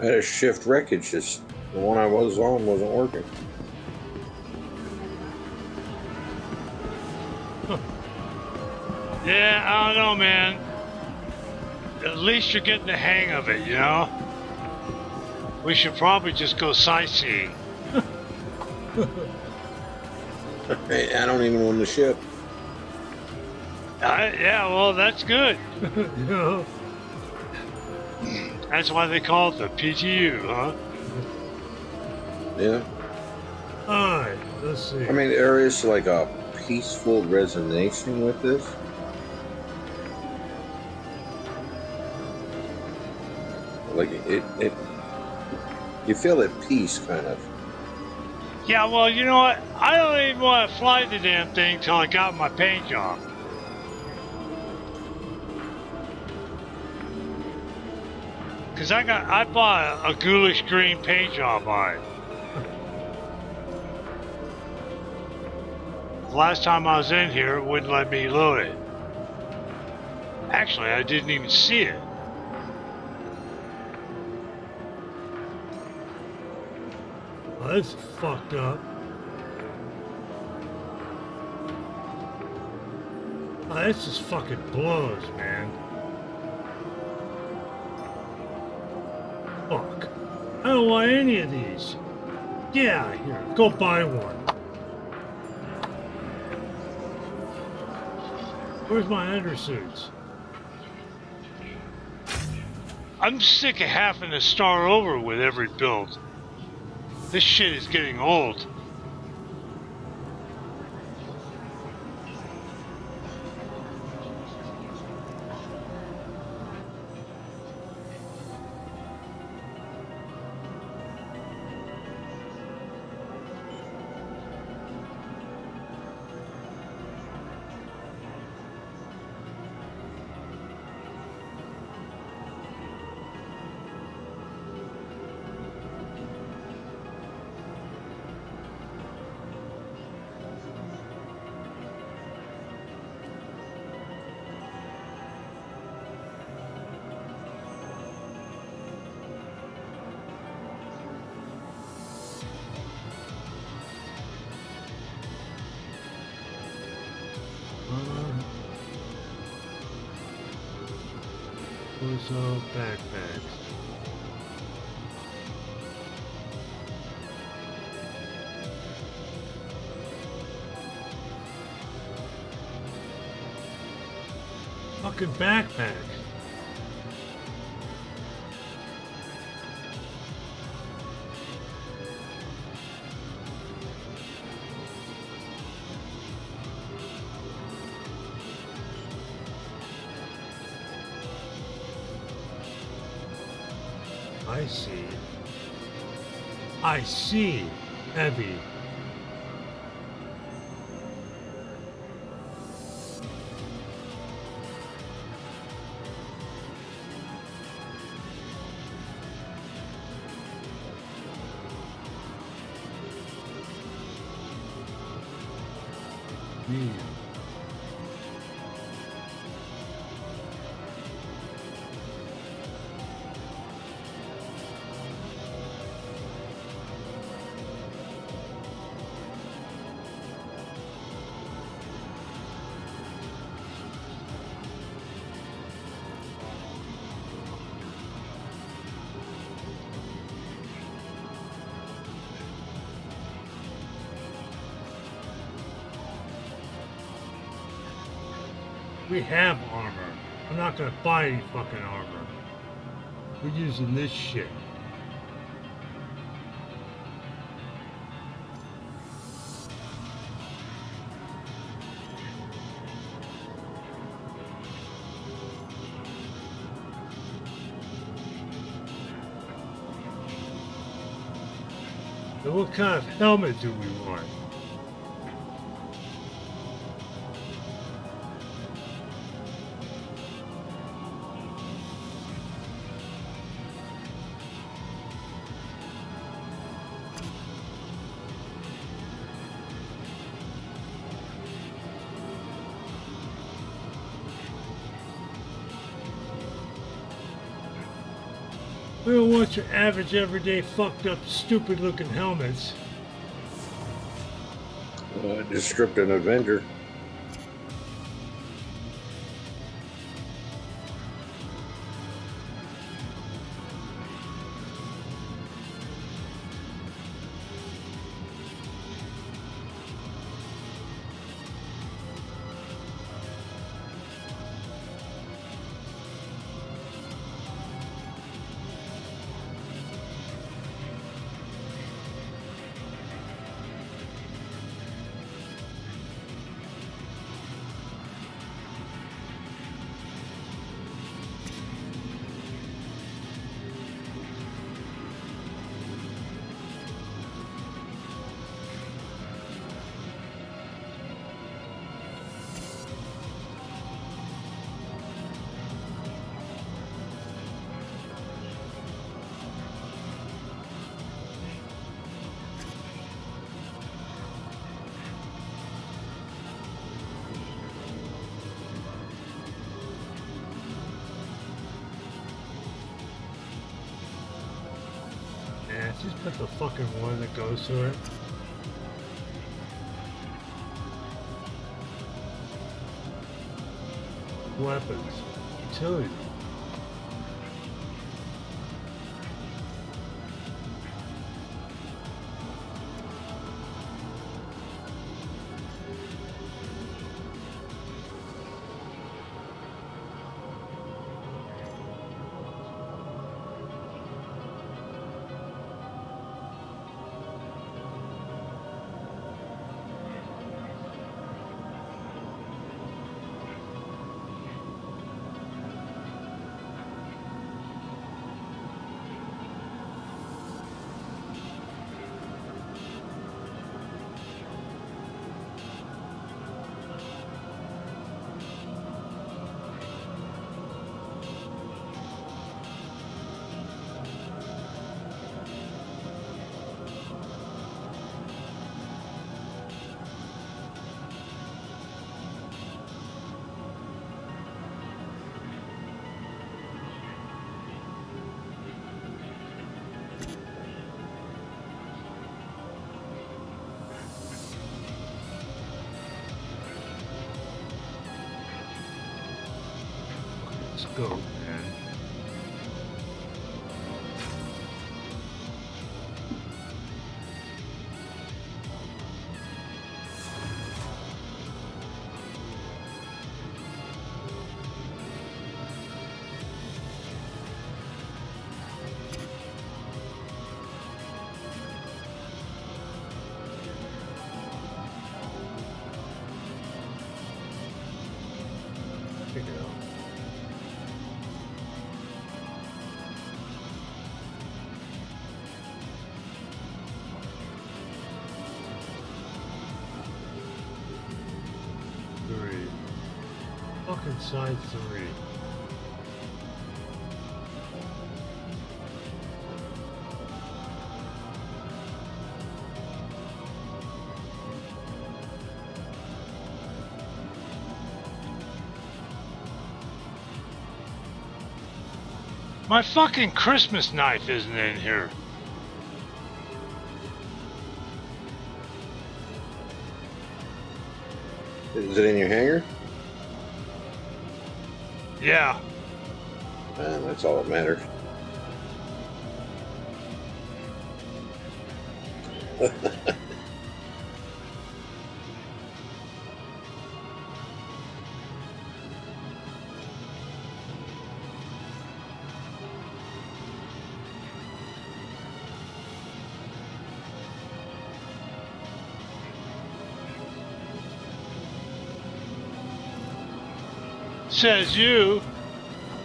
I had to shift wreckage. Just the one I was on wasn't working. Yeah, I don't know, man. At least you're getting the hang of it, you know? We should probably just go sightseeing. Hey, I don't even own the ship. I, yeah, well, that's good. yeah. That's why they call it the PTU, huh? Yeah. Alright, let's see. I mean, there is like a peaceful resignation with this. Like it, it, you feel at peace, kind of. Yeah, well, you know what? I don't even want to fly the damn thing till I got my paint job. Cause I got, I bought a, ghoulish green paint job on it. Last time I was in here, it wouldn't let me load it. Actually, I didn't even see it. Oh, that's fucked up. Oh, this just fucking blows, man. I don't want any of these. Of here. Go buy one. Where's my undersuits? I'm sick of having to start over with every build. This shit is getting old. Fucking backpack. I see. I see. We have armor. I'm not gonna buy any fucking armor. We're using this shit. So what kind of helmet do we want? We don't want your average, everyday, fucked up, stupid looking helmets. Uh, just stripped an Avenger. It. Weapons. Utility. Scope, Fucking side three. My fucking Christmas knife isn't in here. Is it in your hangar? Yeah. Uh, that's all that matters. Says you.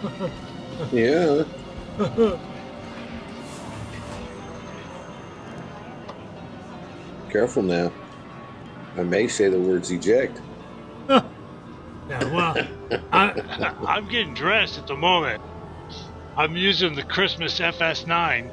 yeah. Careful now. I may say the words eject. yeah, well, I, I'm getting dressed at the moment. I'm using the Christmas FS9.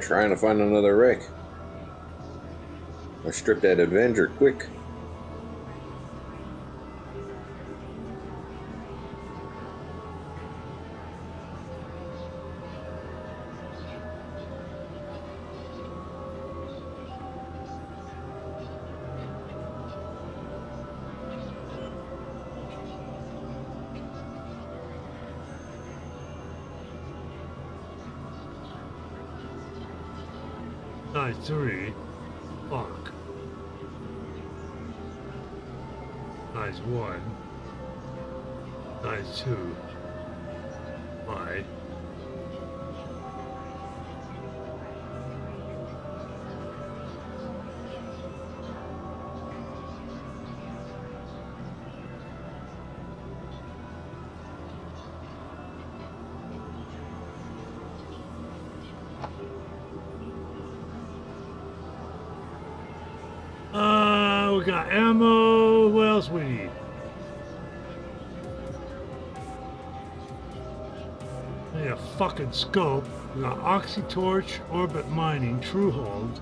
Trying to find another wreck. Or strip that Avenger quick. Ammo. What else we need? We need a fucking scope. We got oxytorch, OreBit mining, TruHold.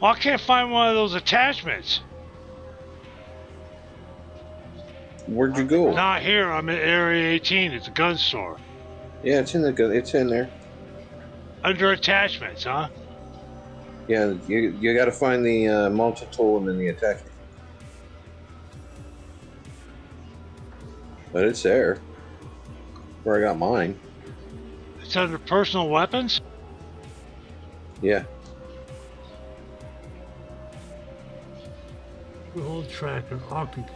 Well, I can't find one of those attachments. Where'd you go? Not here. I'm at Area 18 It's a gun store. Yeah, it's in the gu- it's in there. Under attachments, huh? Yeah, you you got to find the uh, multi-tool and then the attachment. But it's there. Where I got mine. It's under personal weapons? Yeah. Hold tracker, occupy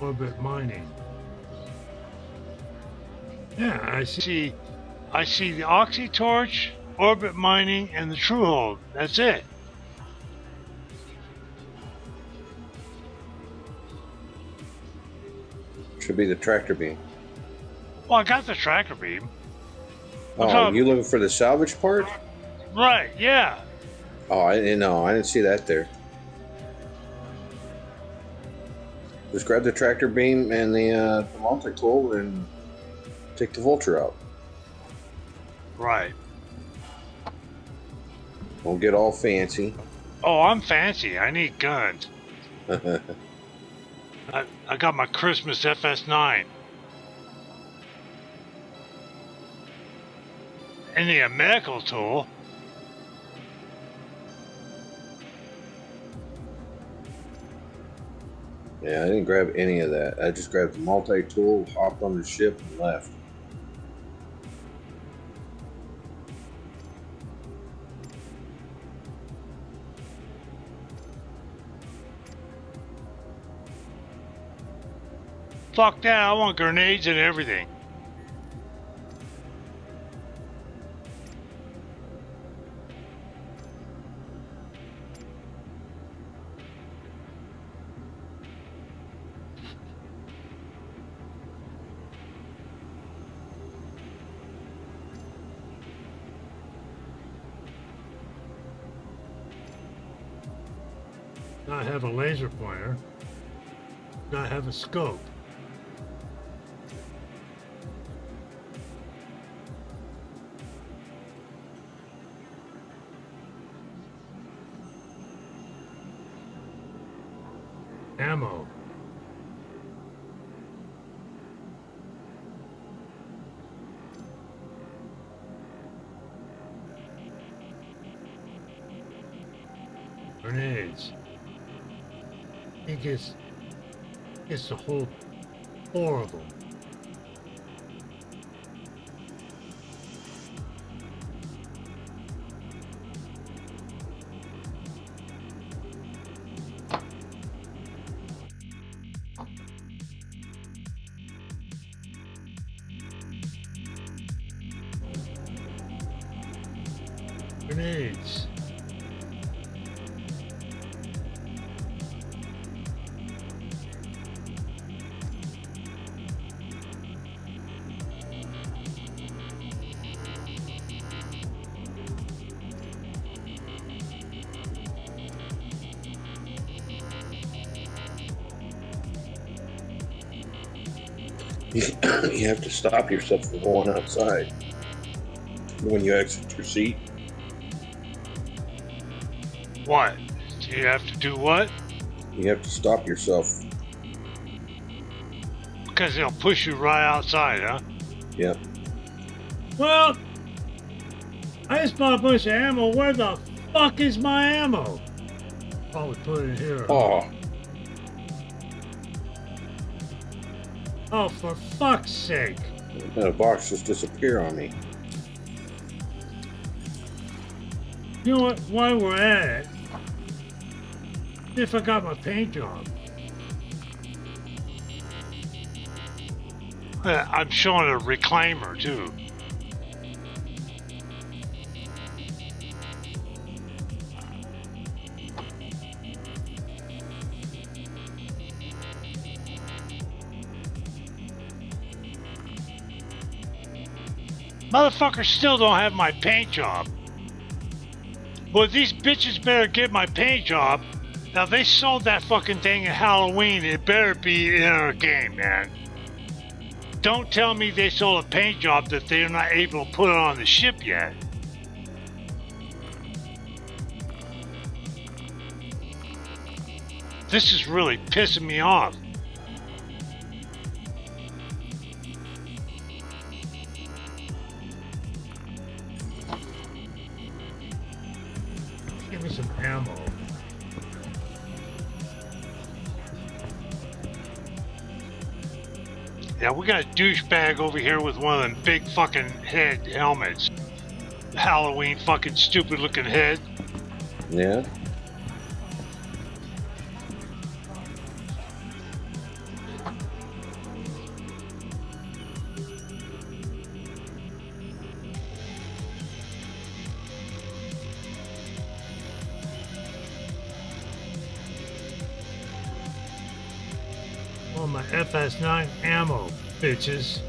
OreBit mining. Yeah, I see. I see the Oxy Torch, OreBit Mining, and the TruHold. That's it. Should be the tractor beam. Well, I got the tractor beam. Oh, What's oh, you looking for the salvage part? Right, yeah. Oh, I didn't know. I didn't see that there. Just grab the tractor beam and the, uh, the multi tool and take the vulture out. Right. Don't get all fancy. Oh, I'm fancy. I need guns. I, I got my Christmas FS9. And the medical tool. Yeah, I didn't grab any of that. I just grabbed the multi tool, hopped on the ship, and left. Fuck that, I want grenades and everything. A scope. Gets a whole four you have to stop yourself from going outside when you exit your seat. What? Do you have to do what? You have to stop yourself. Because they'll push you right outside, huh? Yep. Well, I just bought a bunch of ammo. Where the fuck is my ammo? Probably put it here. Oh, Oh, for fuck's sake. that box just disappeared on me. You know what? While we're at it, if I got my paint job, Uh, I'm showing a reclaimer, too. Motherfuckers still don't have my paint job. Well, these bitches better get my paint job. Now, they sold that fucking thing at Halloween. It better be in our game, man. Don't tell me they sold a paint job that they're not able to put on the ship yet. This is really pissing me off. Yeah, we got a douchebag over here with one of them big fucking head helmets. Halloween fucking stupid looking head. Yeah. My FS9 ammo, bitches.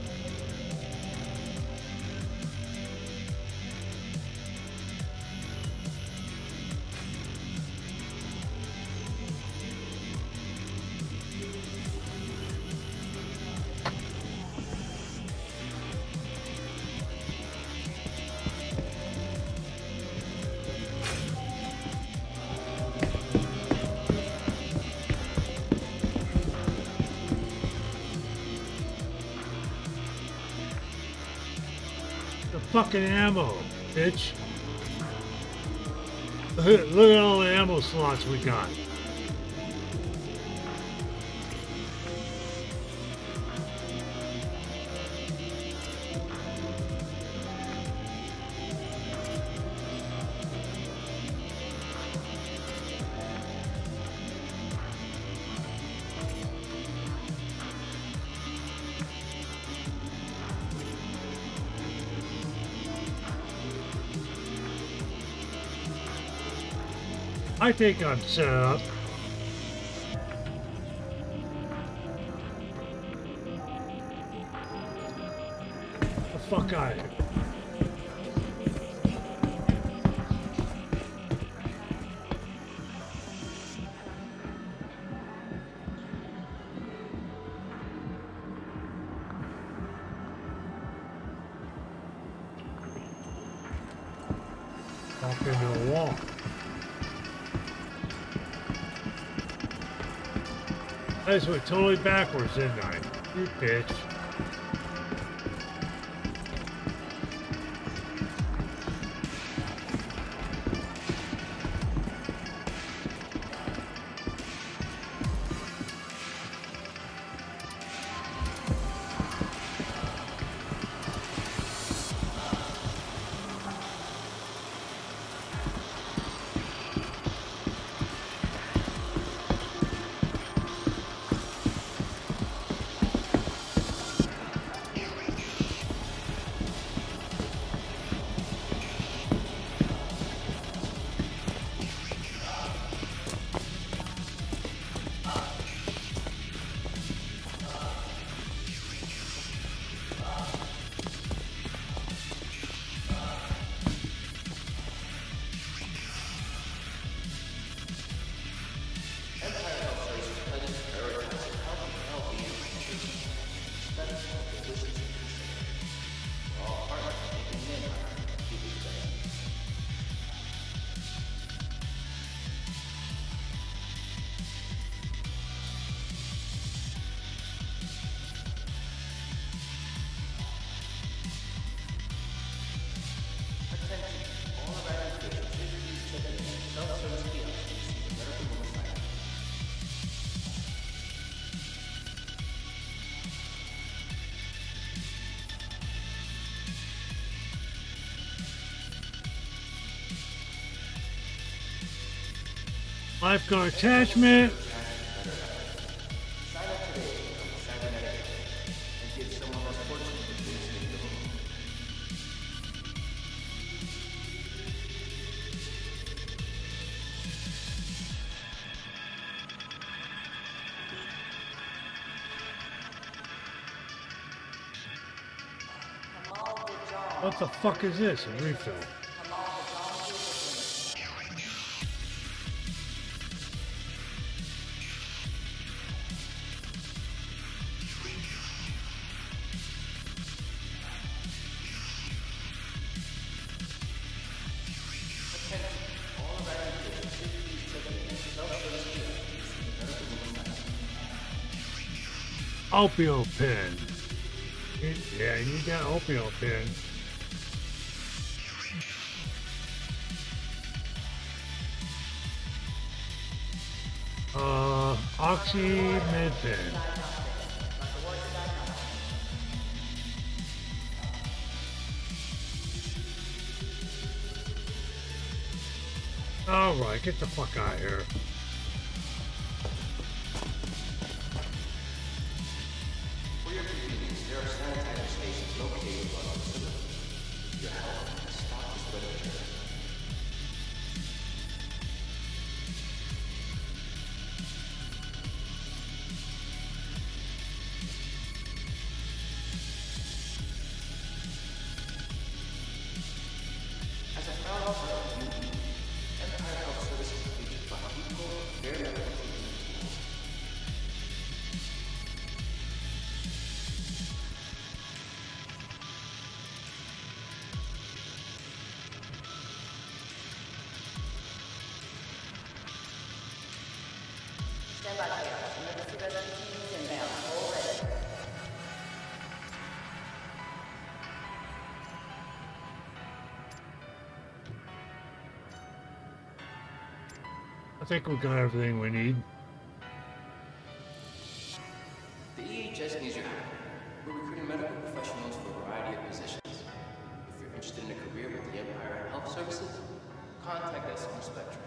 Fucking ammo, bitch. Look, at all the ammo slots we got. I think I'm set up. The fuck of Just went totally backwards, didn't I? You bitch. Lifeguard attachment. What the fuck is this? A refill. Opioid. pen. Yeah, you need that opioid. pen. Uh, oxymethin. Alright, get the fuck out of here. Think we got everything we need. The EHS needs your help. We're recruiting medical professionals for a variety of positions. If you're interested in a career with the Empire Health Services, contact us on Spectrum.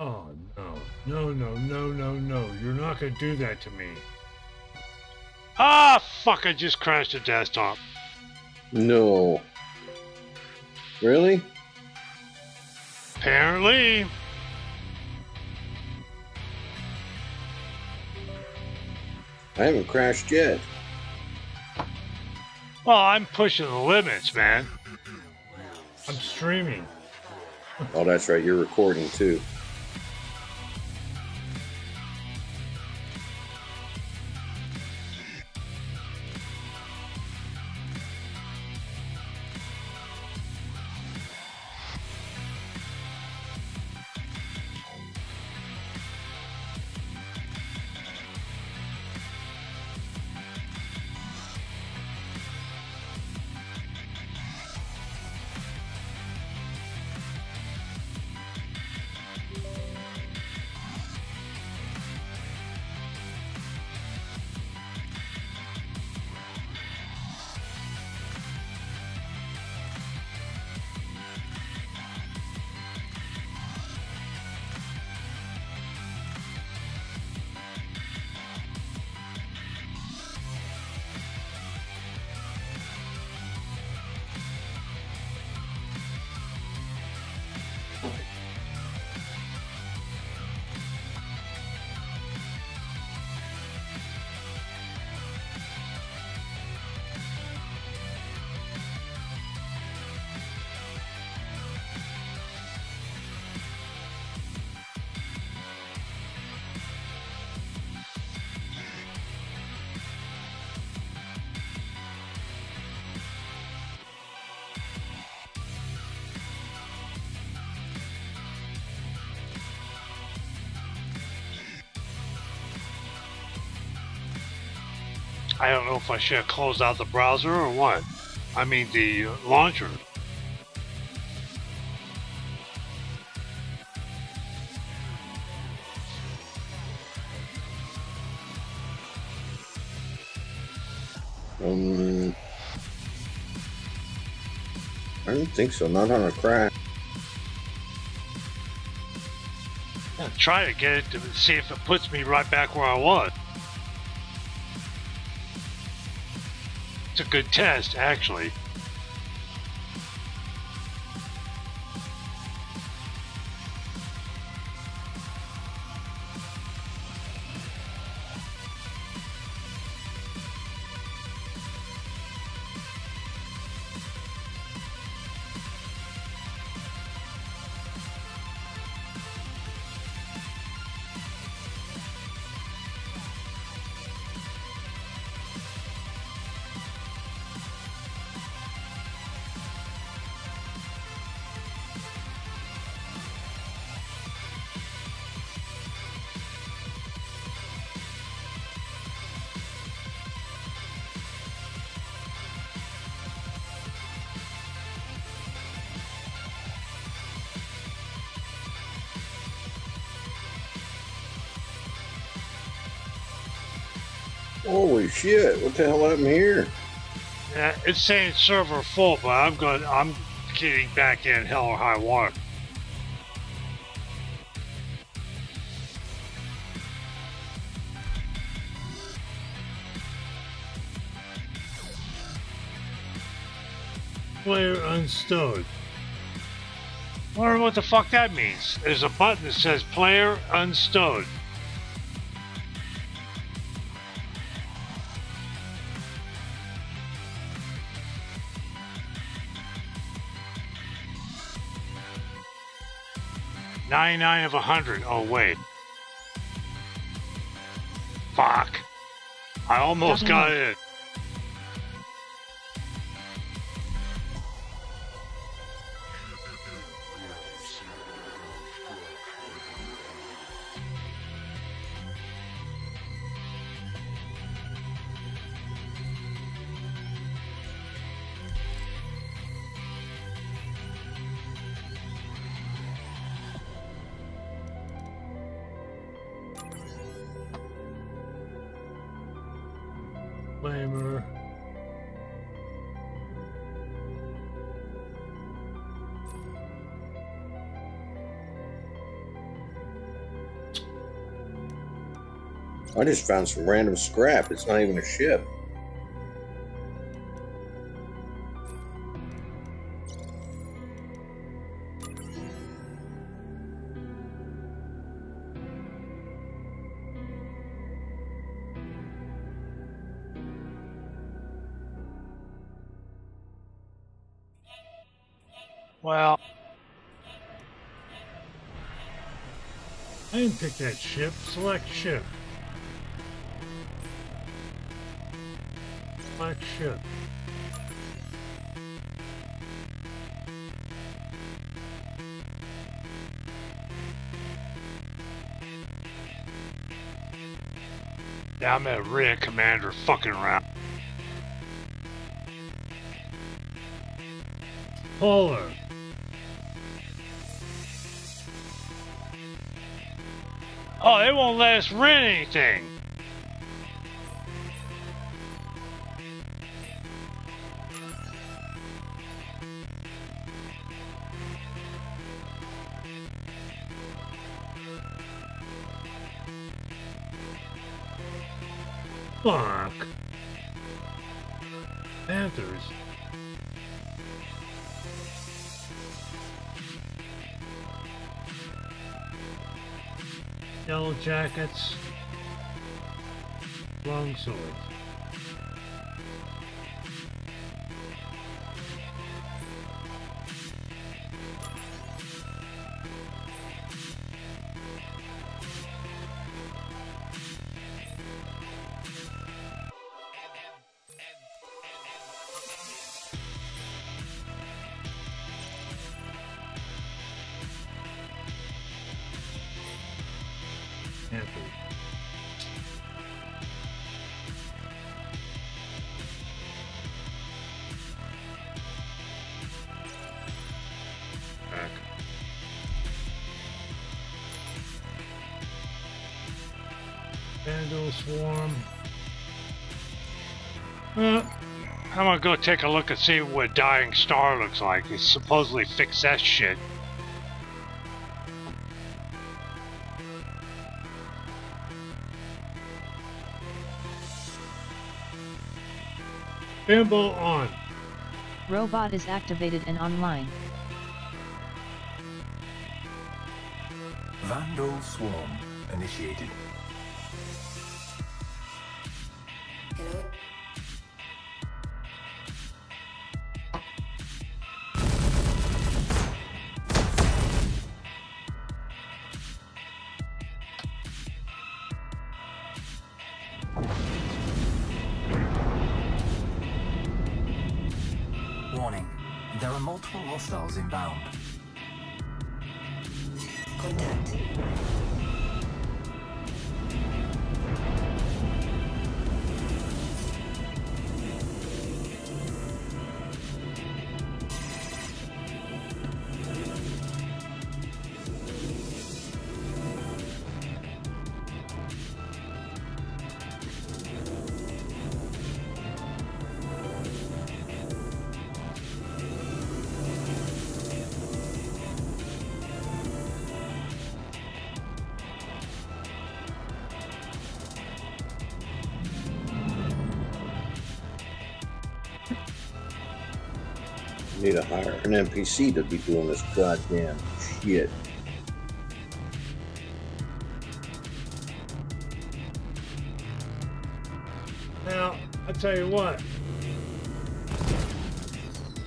Oh no, no, no, no, no, no! You're not gonna do that to me. Ah, fuck, I just crashed the desktop. No. Really? Apparently. I haven't crashed yet. Well, I'm pushing the limits, man. I'm streaming. Oh, that's right. You're recording too. If I should have closed out the browser or what. I mean, the launcher. Um, I don't think so. Not on a crash. Yeah, try to get it to see if it puts me right back where I was. It's a good test, actually. It's saying server full, but I'm going. I'm getting back in hell or high water. Player unstowed. Wonder what the fuck that means. There's a button that says player unstowed. Ninety-nine of a hundred. Oh wait. Fuck. I almost got it. I just found some random scrap. It's not even a ship. Well, I didn't pick that ship. Select ship. Ship. yeah, I'm Arena Commander fucking around. Polar. Oh, they won't let us rent anything. Fuck. Panthers. Yellow jackets. Long go take a look and see what Dying Star looks like. He supposedly fixed that shit. Bimbo on. Robot is activated and online. Vanduul Swarm initiated. An NPC to be doing this goddamn shit. Now, I tell you what.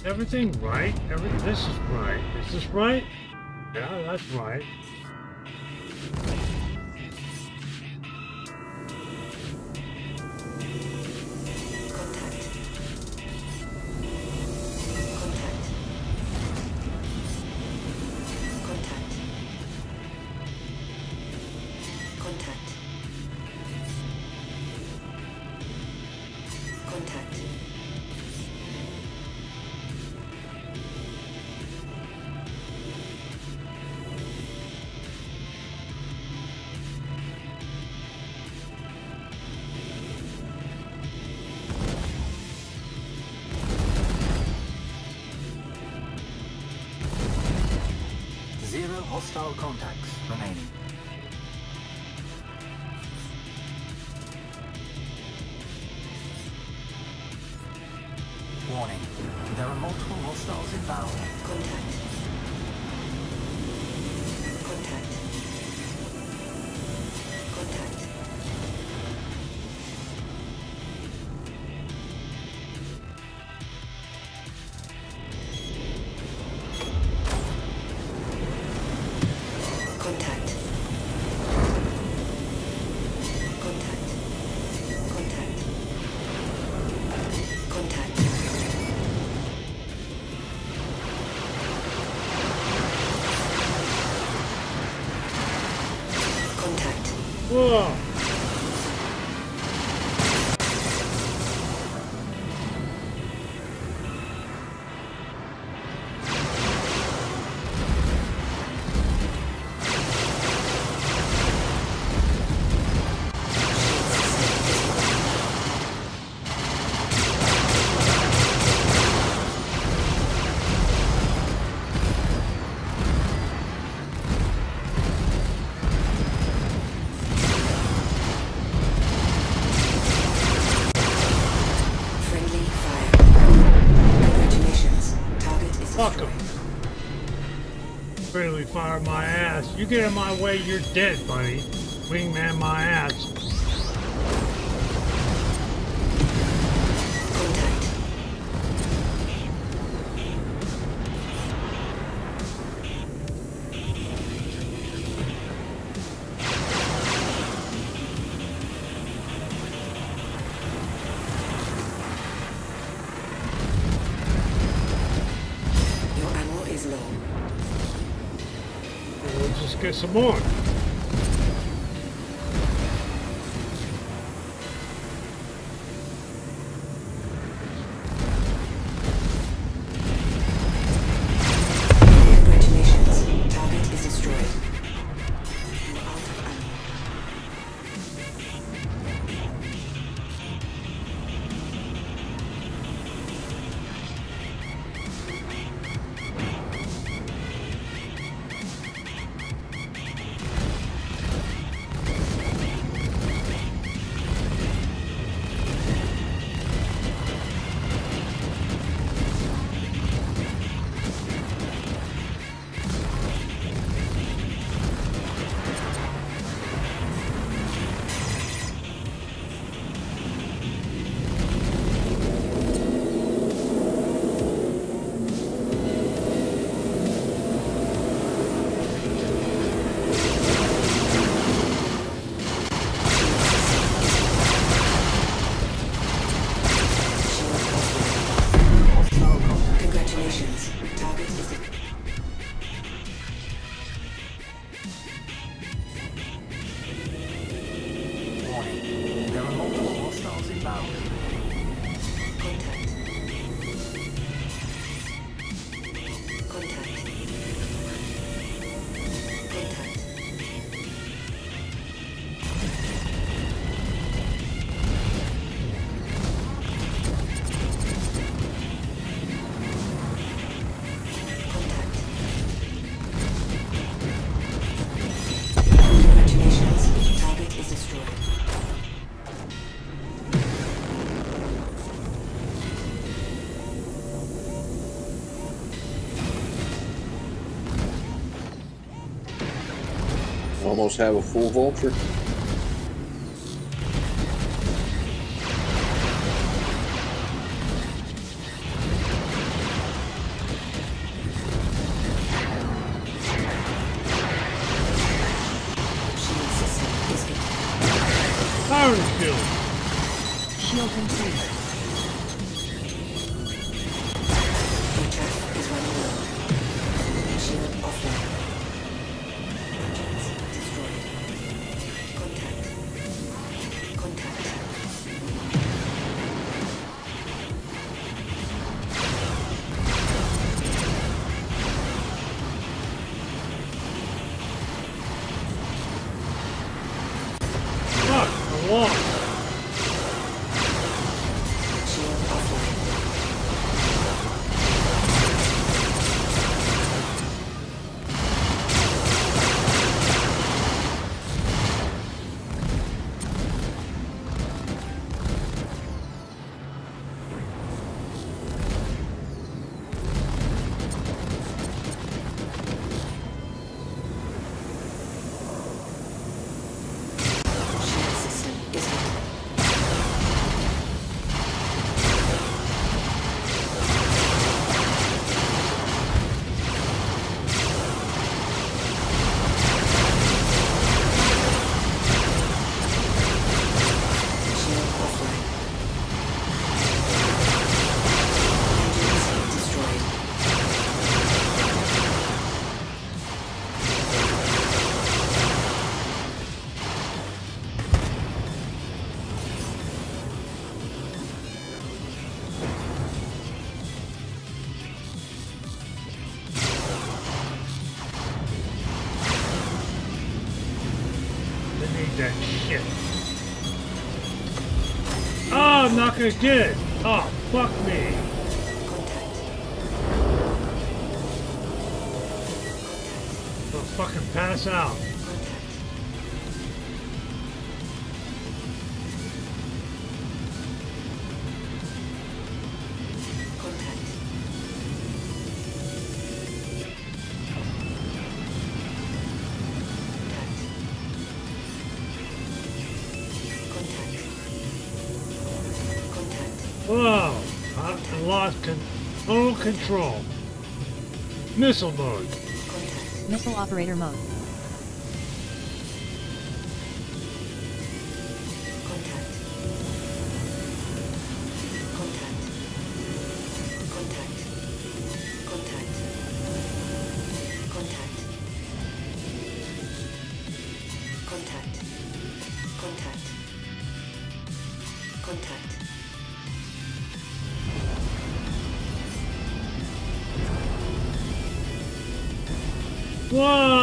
Everything right? Every this is right. Is this right? Yeah, that's right. Hostile contacts remaining. Ass. You get in my way, you're dead, buddy. Wingman my ass. Some more. Almost have a full vulture. again. control. Missile mode. Missile operator mode. contact. Contact. Whoa!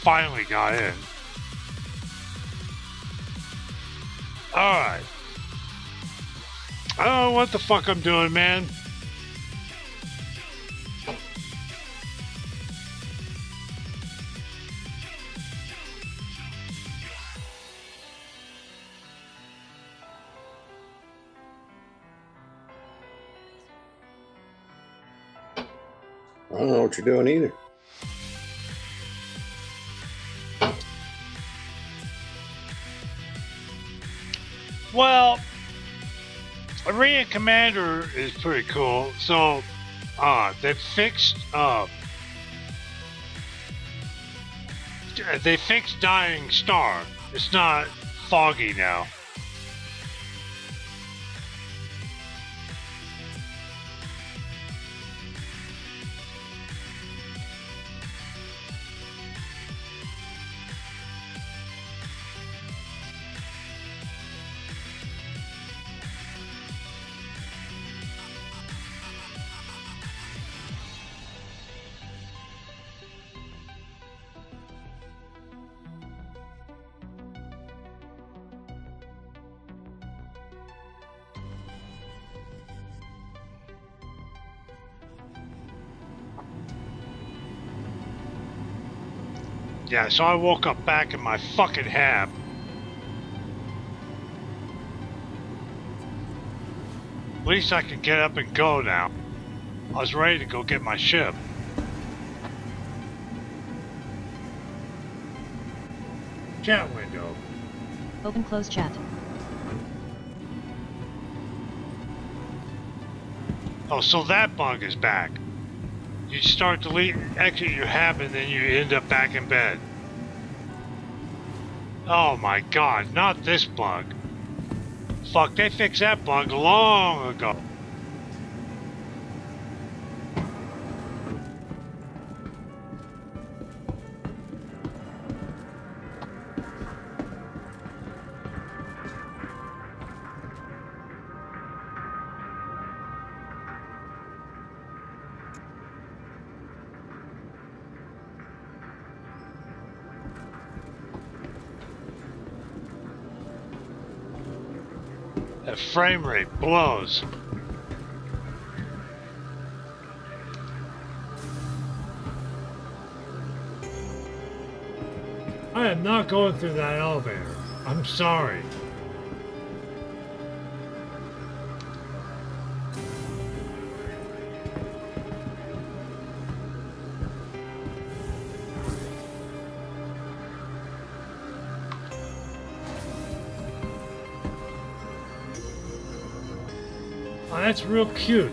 Finally got in. Alright. I don't know what the fuck I'm doing, man. I don't know what you're doing either. Well, Arena Commander is pretty cool. So, uh, they fixed, uh, they fixed Dying Star. It's not foggy now. Yeah, so I woke up back in my fucking hab. At least I can get up and go now. I was ready to go get my ship. Chat window. Open close chat. Oh, so that bug is back. You start to leave, exit your hab and then you end up back in bed. Oh my god, not this bug. Fuck, they fixed that bug long ago. That frame rate blows. I am not going through that elevator. I'm sorry. Oh, that's real cute.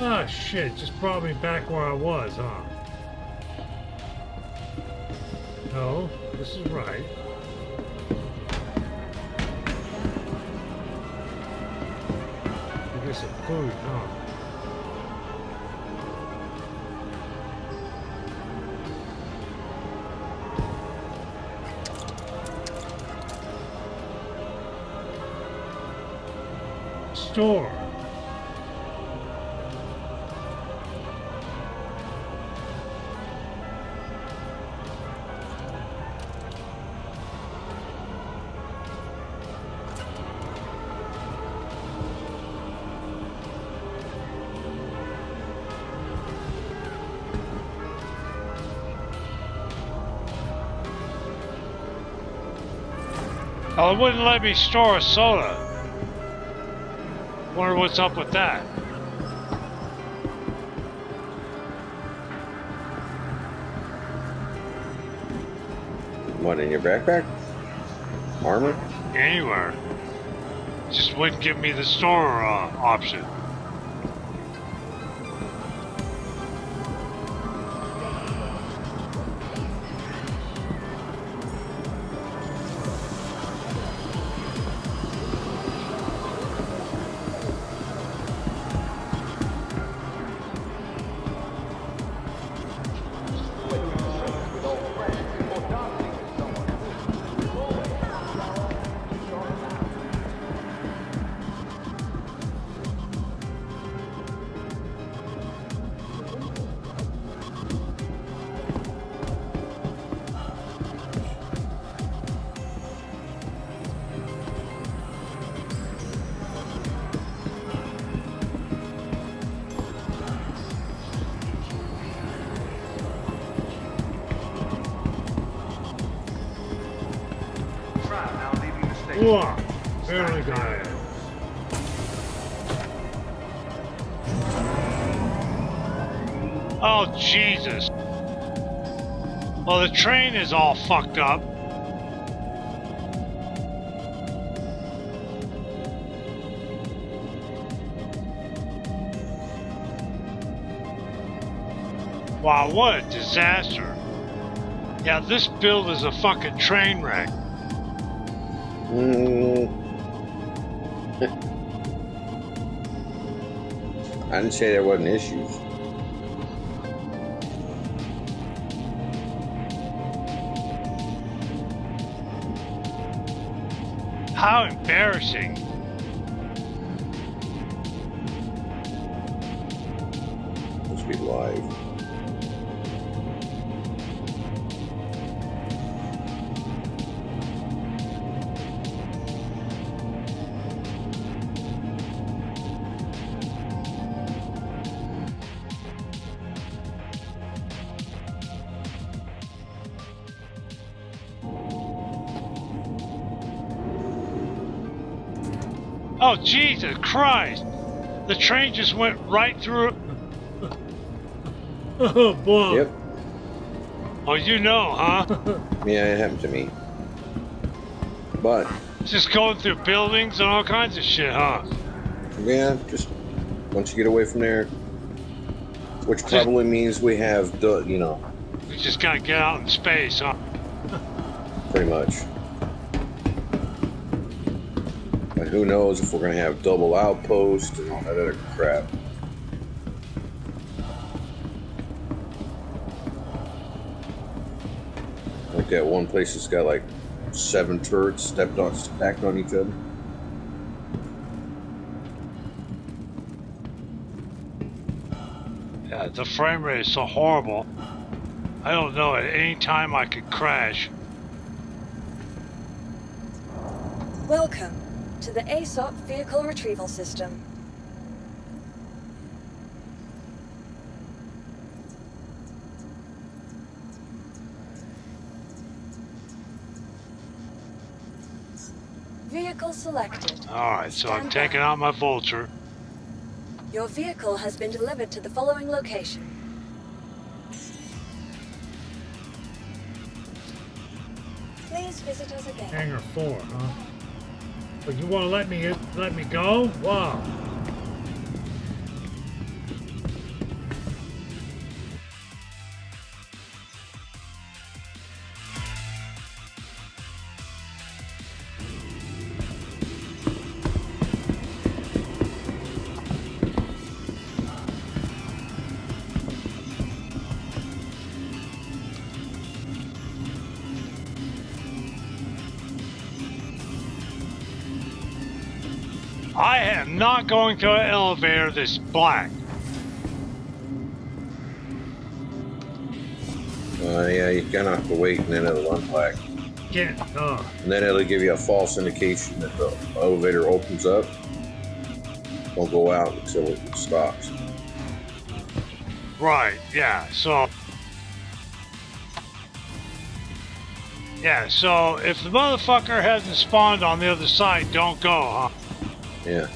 Ah, shit, just brought me back where I was, huh? No, this is right. Food, huh? It wouldn't let me store a soda. Wonder what's up with that. What in your backpack? Armor? Anywhere. Just wouldn't give me the store uh, option. The train is all fucked up. Wow, what a disaster. Yeah, this build is a fucking train wreck. Mm. I didn't say there wasn't issues. How embarrassing. Must be live. Oh, Jesus Christ! The train just went right through. Oh boy. Yep. Oh, you know, huh? Yeah, it happened to me. But just going through buildings and all kinds of shit, huh? yeah, just once you get away from there, which probably means we have, du- you know, We just gotta get out in space, huh? pretty much. But who knows if we're gonna have double outpost and all that other crap. Like that one place that's got like seven turrets stepped on stacked on each other. Yeah, the frame rate is so horrible. I don't know. At any time, I could crash. To the ASOP Vehicle Retrieval System. Vehicle selected. All right, so I'm Stand taking out my vulture. Your vehicle has been delivered to the following location. Please visit us again. Hangar four, huh? But you want to let me let me go? Wow. Not going to an elevator that's black. Uh, yeah, you're gonna have to wait and then it'll unblack. Can't. Oh, And then it'll give you a false indication that the elevator opens up. Don't go out until it stops. Right, yeah, so. Yeah, so if the motherfucker hasn't spawned on the other side, don't go, huh? Yeah.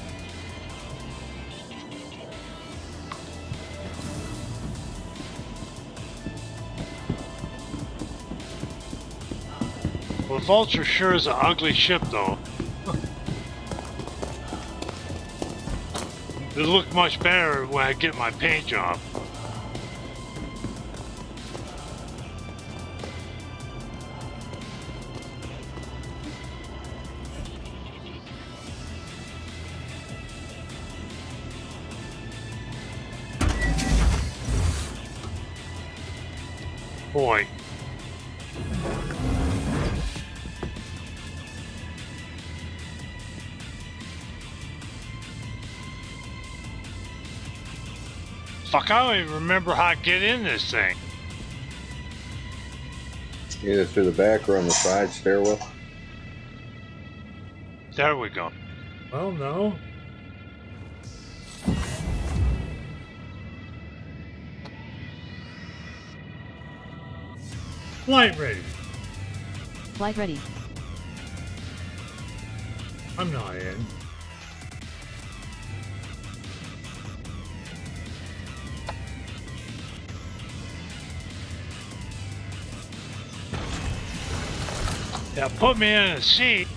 Vulture sure is an ugly ship, though. It'll look much better when I get my paint job. Boy. Fuck, I don't even remember how to get in this thing. Either through the back or on the side stairwell. There we go. well, no. Flight ready. Flight ready. I'm not in. Yeah, put me in a seat.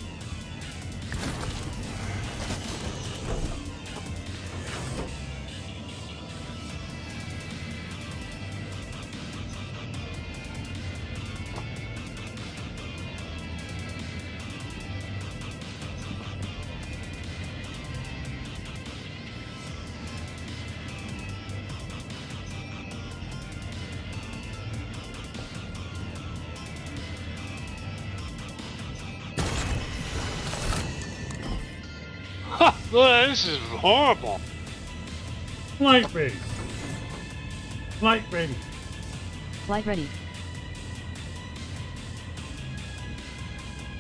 Horrible. Flight ready. Flight ready. Flight ready.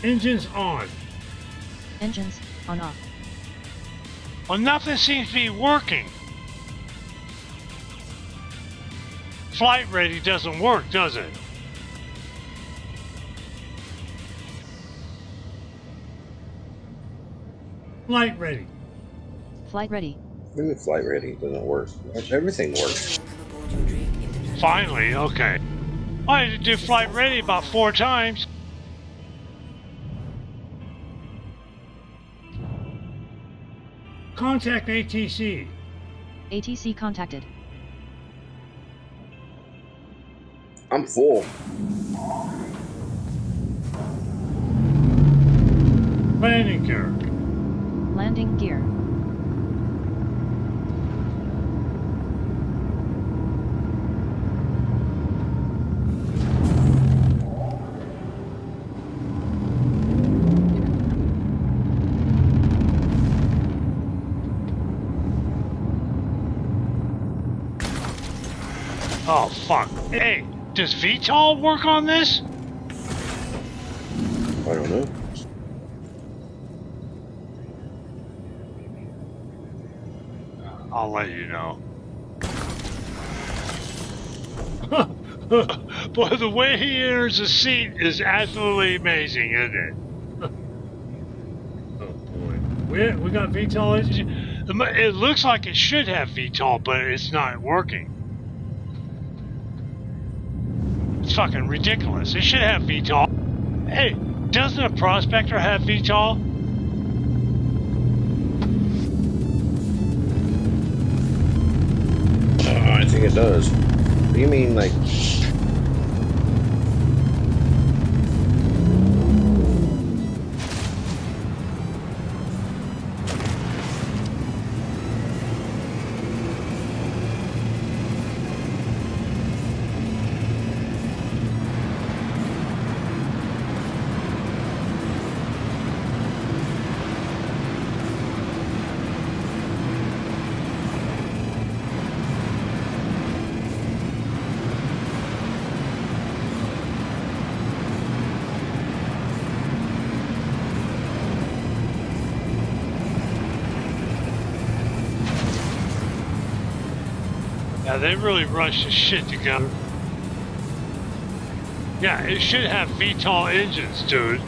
Engines on. Engines on off. Well, nothing seems to be working. Flight ready doesn't work, does it? Flight ready. Flight ready. Maybe flight ready doesn't work. Everything works. Welcome aboard your Drake Interplanetary. Finally, okay. I had to do flight ready about four times. Contact ATC. ATC contacted. I'm full. Landing gear. Landing gear. Oh, fuck. Hey, does VTOL work on this? I don't know. I'll let you know. Boy, the way he enters the seat is absolutely amazing, isn't it? Oh boy. We, we got VTOL engine. It looks like it should have VTOL, but it's not working. Fucking ridiculous. It should have VTOL. Hey, doesn't a prospector have VTOL? Uh, I think it does. What do you mean, like? They really rushed the shit together. Yeah, it should have VTOL engines, dude.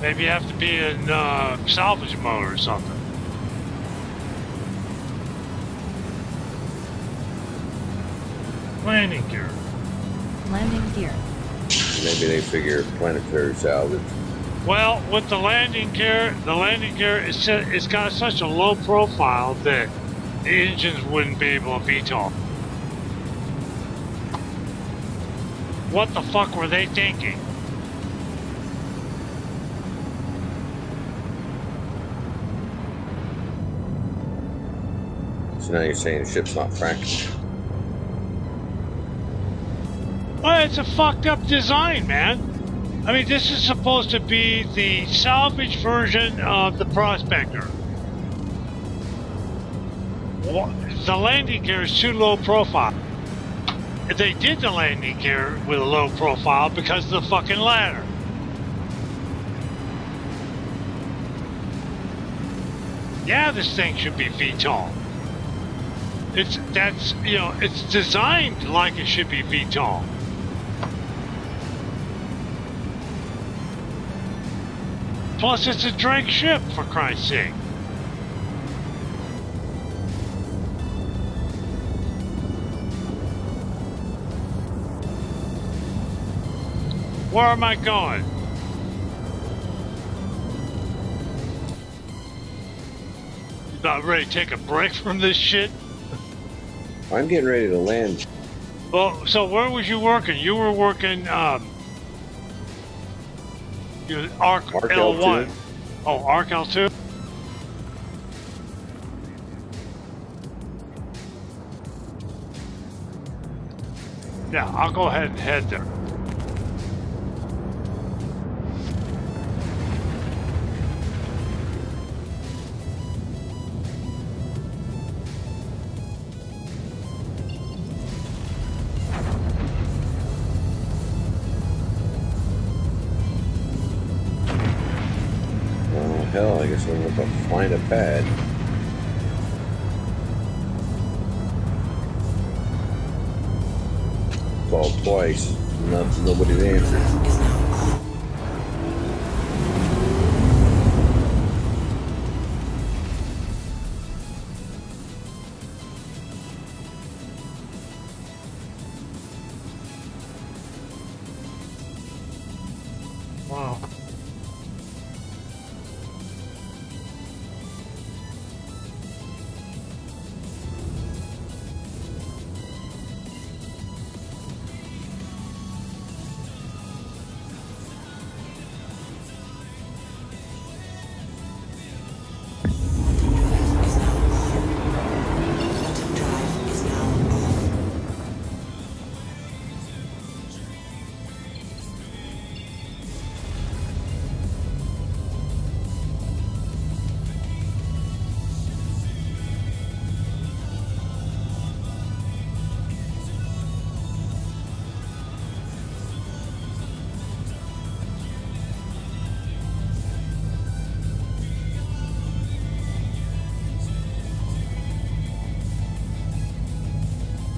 Maybe you have to be in uh, salvage mode or something. Landing gear. Landing gear. Maybe they figure planetary salvage. Well, with the landing gear, the landing gear is it's got such a low profile that the engines wouldn't be able to VTOL. What the fuck were they thinking? So now you're saying the ship's not franked. Well, it's a fucked up design, man. I mean, this is supposed to be the salvage version of the Prospector. The landing gear is too low profile. They did the landing gear with a low profile because of the fucking ladder. Yeah, this thing should be VTOL. It's that's you know it's designed like it should be VTOL. Plus, it's a drag ship, for Christ's sake. Where am I going? You not ready to take a break from this shit? I'm getting ready to land. Well, so where was you working? You were working um, you Arc, Arc L1. L2. Oh, Arc L2? Yeah, I'll go ahead and head there. Pad. Called twice. No, nobody's answered.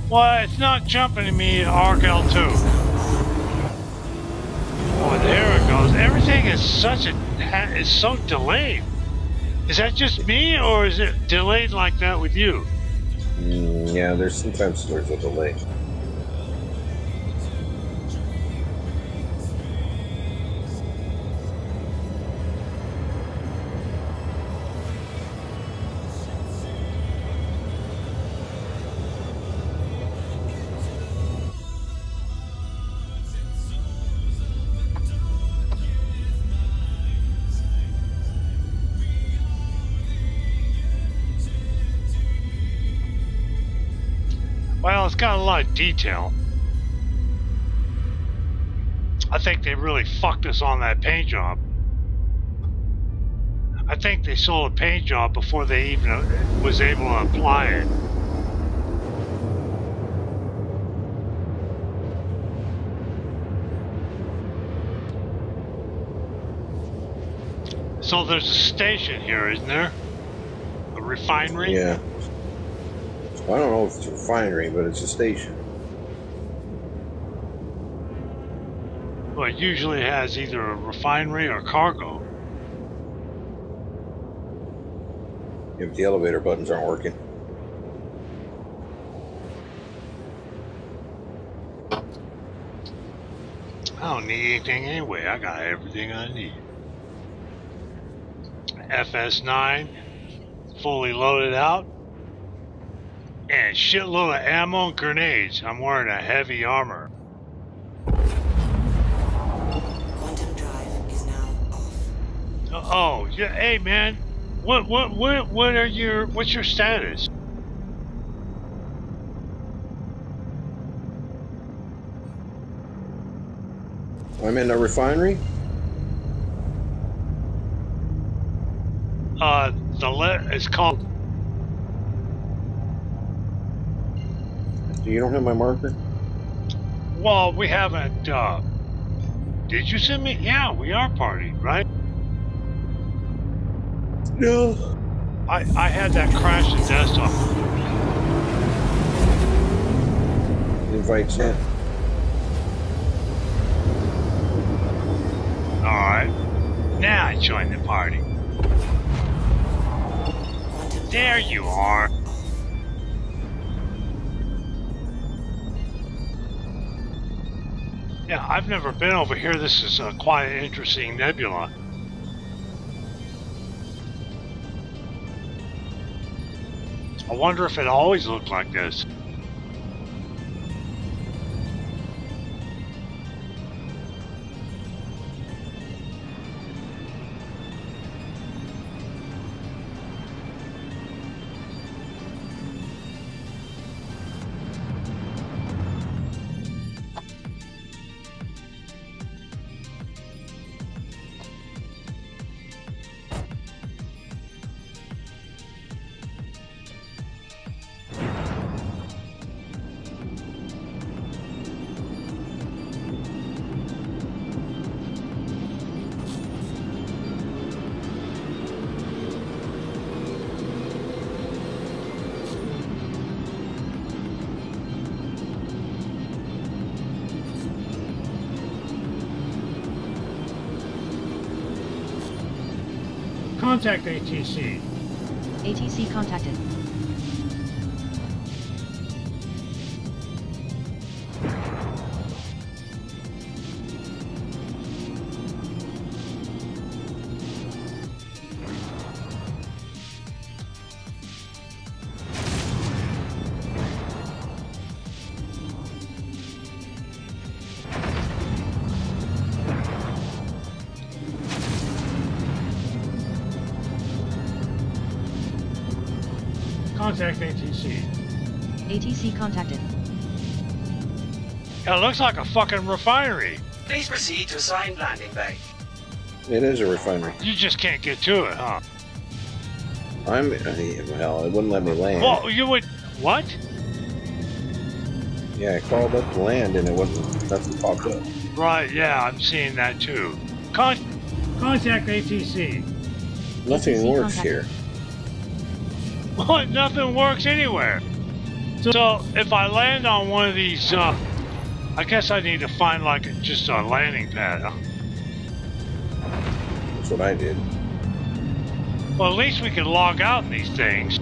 Well, it's not jumping to me at Arc L2. Oh, there it goes. Everything is such a is so delayed. Is that just me, or is it delayed like that with you? Mm, yeah, there's sometimes there's a delay. Detail. I think they really fucked us on that paint job. I think they sold a paint job before they even uh, was able to apply it. So there's a station here, isn't there? A refinery? Yeah. I don't know if it's a refinery, but it's a station. Well, it usually has either a refinery or cargo. If the elevator buttons aren't working. I don't need anything anyway. I got everything I need. FS9, fully loaded out. And shitload of ammo and grenades. I'm wearing a heavy armor. Oh, yeah, hey man. What what what what are your what's your status? I'm in a refinery. Uh the le- is called You don't have my marker? well, we haven't uh did you send me? Yeah, we are party, right? No. I, I had that crash the desktop. Invite sent. Alright. Now I join the party. There you are. Yeah, I've never been over here. This is a quite interesting nebula. I wonder if it always looked like this. Contact ATC. ATC contacted. Contact ATC. ATC contacted. It looks like a fucking refinery. Please proceed to assigned landing bay. It is a refinery. You just can't get to it, huh? I'm well. It wouldn't let me land. Well, you would. What? Yeah, I called up to land and it wasn't. Nothing popped up. Right, yeah, I'm seeing that too. Con- Contact ATC. Nothing ATC works contact. here. What? Nothing works anywhere. So if I land on one of these, uh, I guess I need to find like just a landing pad. Huh? That's what I did. Well, at least we can log out in these things.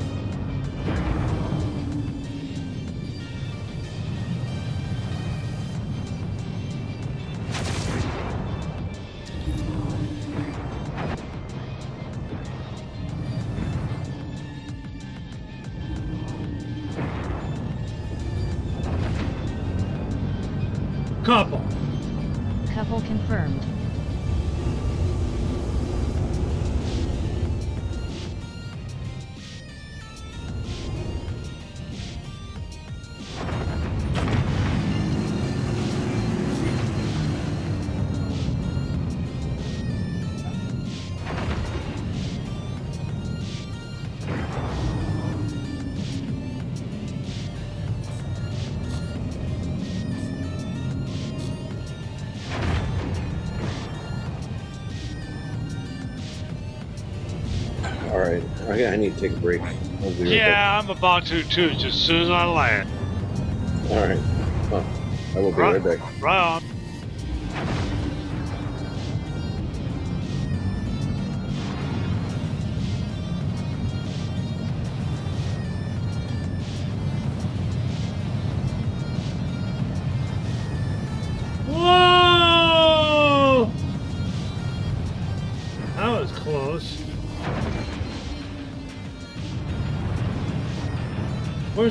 To take a break. Right Yeah, I'm about to too, just as soon as I land. All right. Huh. I will be Right. right back. Right on.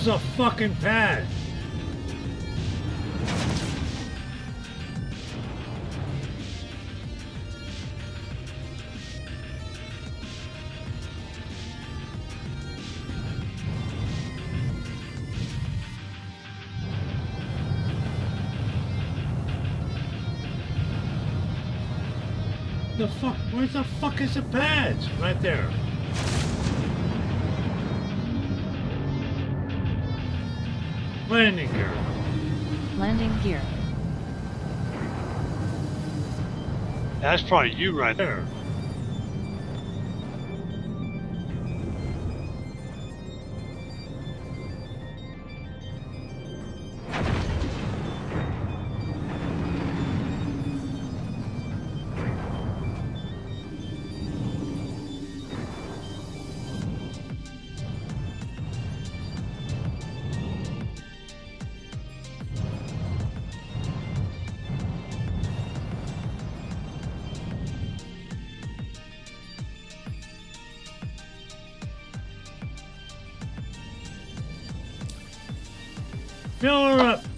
Where's the fucking pad? The fuck? Where the fuck is the pads? Right there. Landing gear. Landing gear. That's probably you right there.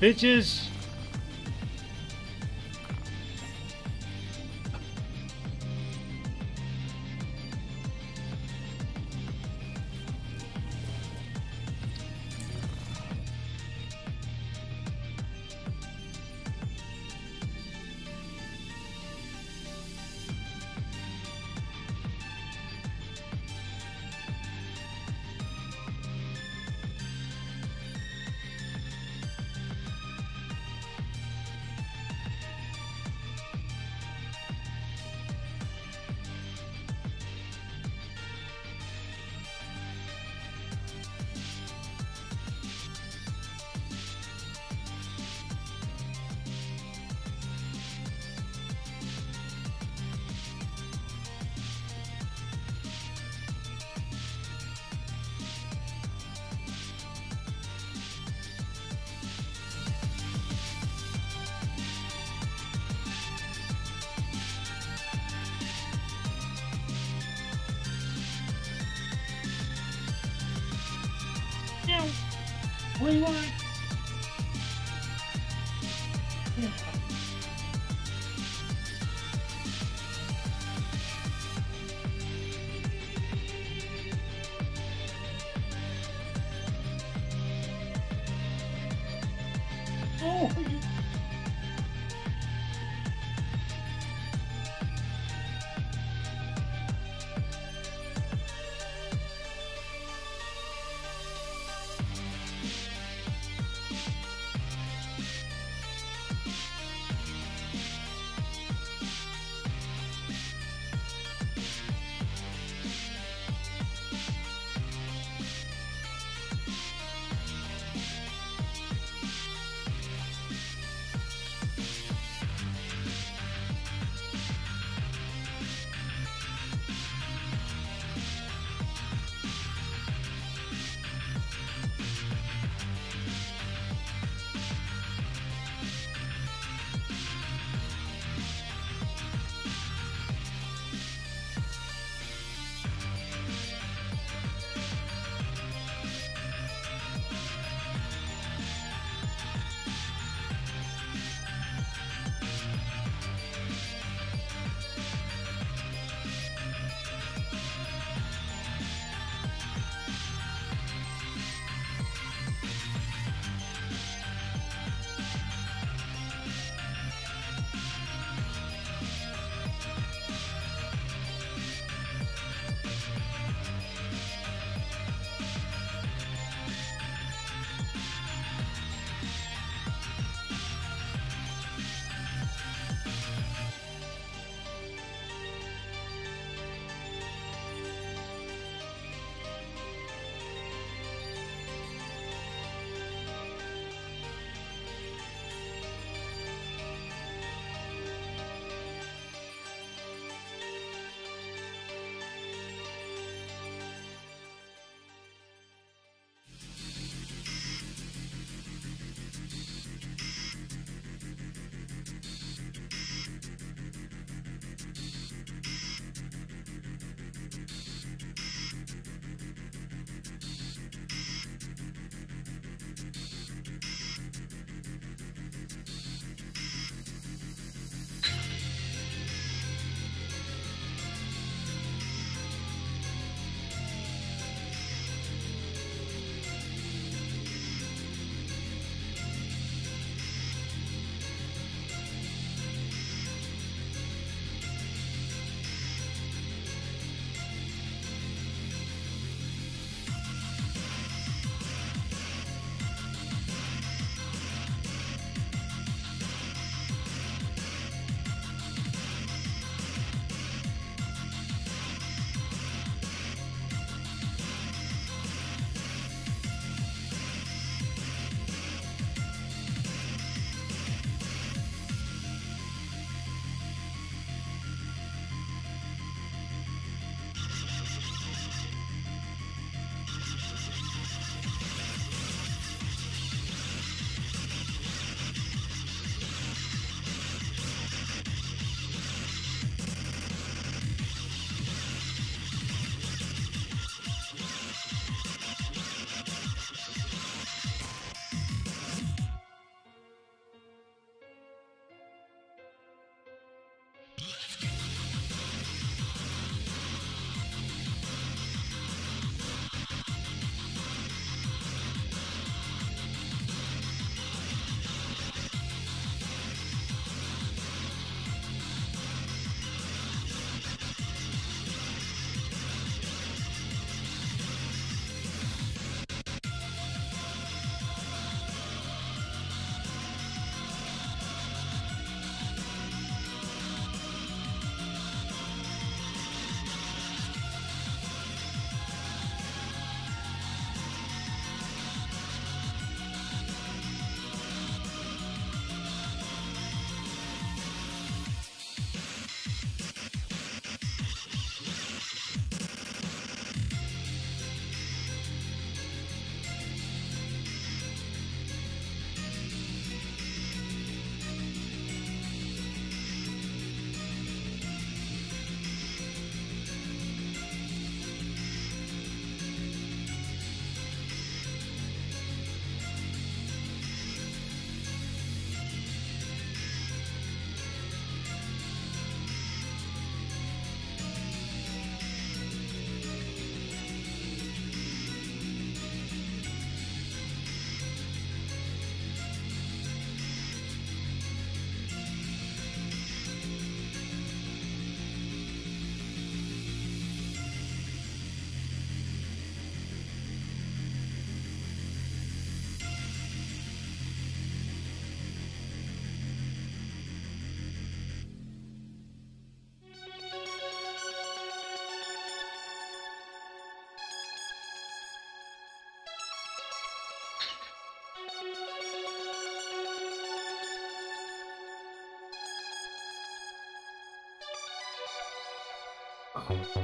Bitches. Alright.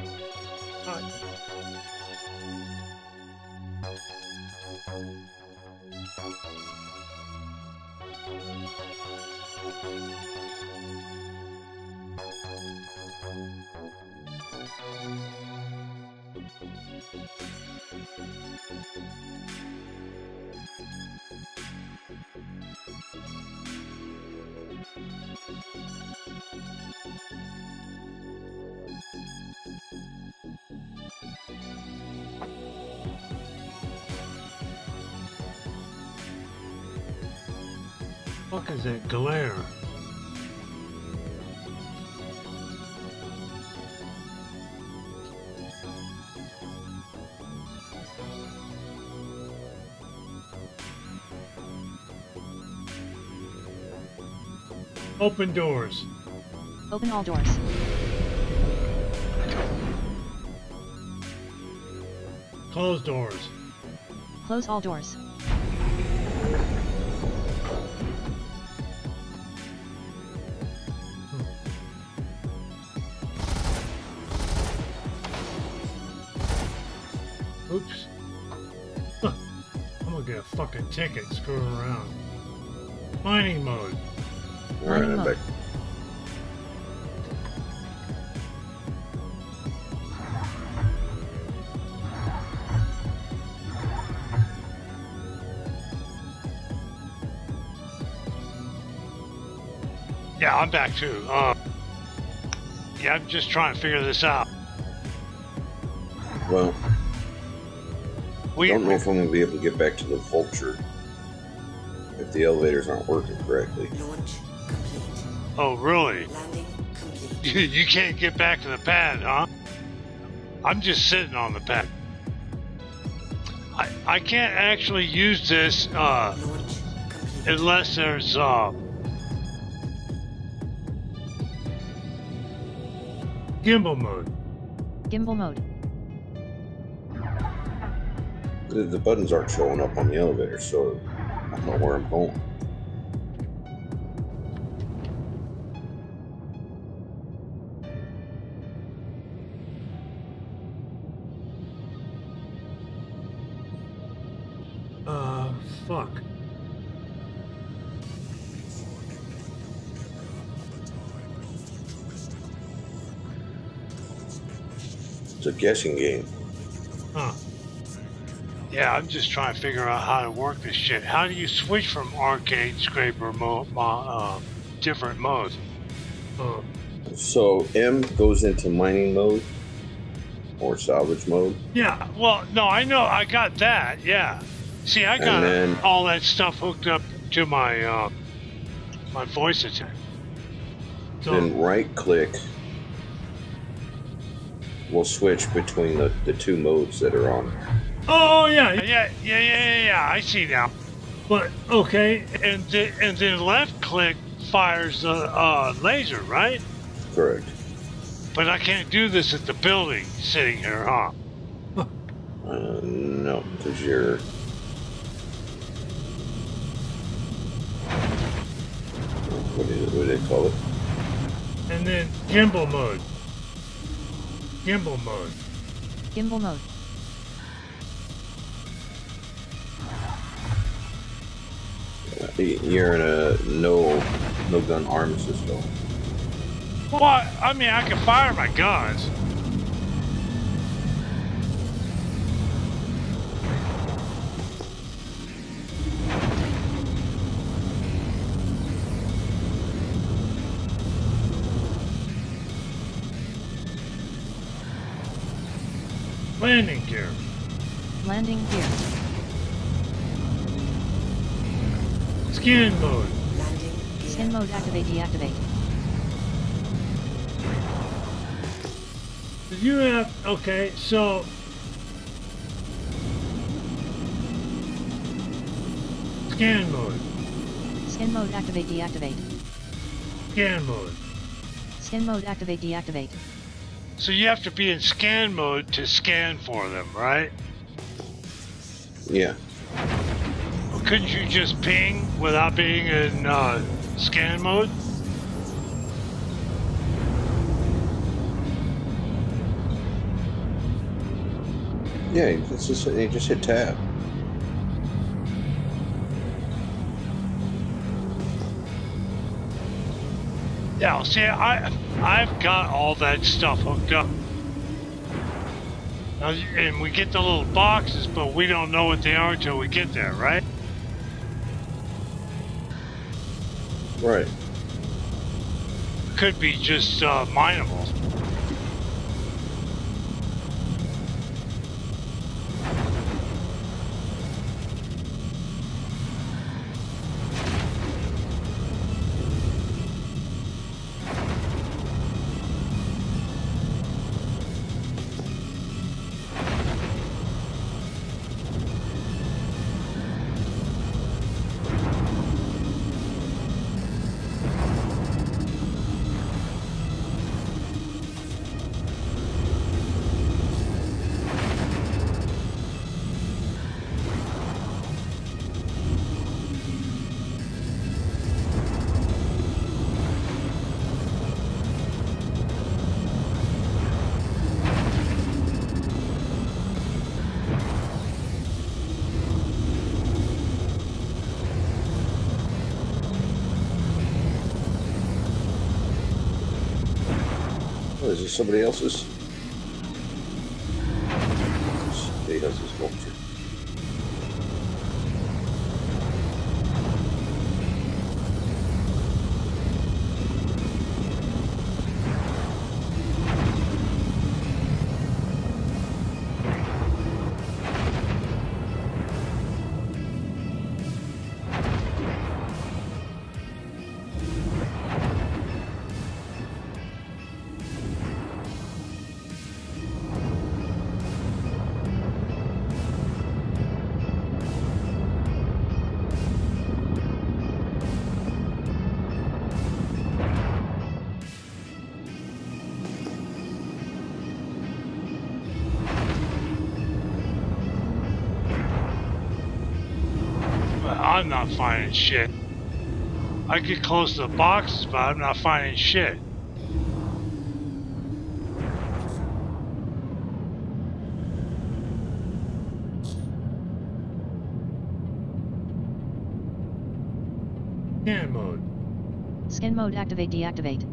Fuck is that glare? Open doors. Open all doors. Close doors. Close all doors. Hmm. Oops. Huh. I'm gonna get a fucking ticket screwing around. Mining mode. I'm back too. Uh, yeah, I'm just trying to figure this out. Well, We don't know if I'm gonna be able to get back to the Vulture if the elevators aren't working correctly. Launch complete. Oh, really? Landing complete. You, you can't get back to the pad, huh? I'm just sitting on the pad. I, I can't actually use this uh, unless there's uh, Gimbal mode. Gimbal mode. The, the buttons aren't showing up on the elevator, so I don't know where I'm going. Guessing game. Huh. yeah. I'm just trying to figure out how to work this shit. How do you switch from arcade scraper mo, mo uh, different modes? Uh, So M goes into mining mode or salvage mode. yeah. Well, no, I know I got that. Yeah. See, I got then- all that stuff hooked up to my uh, my VoiceAttack. So, Then right click will switch between the, the two modes that are on. oh, yeah. Yeah, yeah, yeah, yeah, yeah. I see now. But, okay. And th- and then left click fires the uh, laser, right? Correct. But I can't do this at the building sitting here, huh? Uh, no, because you're. What, is it, what do they call it? And then gimbal mode. Gimbal mode. Gimbal mode. You're in a no no gun arm system. Well, I mean, I can fire my guns. Landing gear. Landing gear. Scan mode. Landing Skin mode activate deactivate. You have, okay, so. Scan mode. Skin mode activate deactivate. Scan mode. Skin mode activate deactivate. So you have to be in scan mode to scan for them, right? Yeah. Couldn't you just ping without being in uh, scan mode? Yeah, you just, you just hit tab. Yeah, see, I, I've got all that stuff hooked up. Now, And we get the little boxes, but we don't know what they are until we get there, right? Right. Could be just uh, mineable. Is somebody else's? Not finding shit. I get close to the boxes, but I'm not finding shit. Scan mode. Scan mode activate deactivate.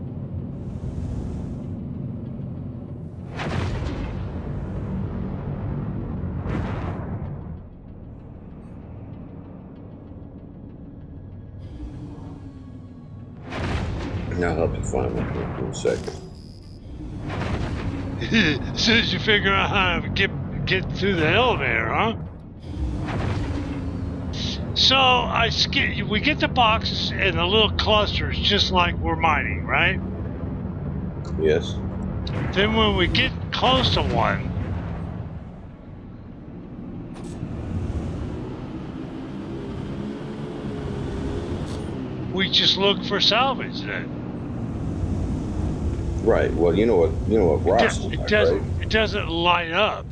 In a second. as soon as you figure out how to get get through the elevator, huh? So I skip. We get the boxes and the little clusters, just like we're mining, right? Yes. Then when we get close to one, we just look for salvage. Then Right. Well, you know what you know what it, Ross it like, doesn't. right? It doesn't light up.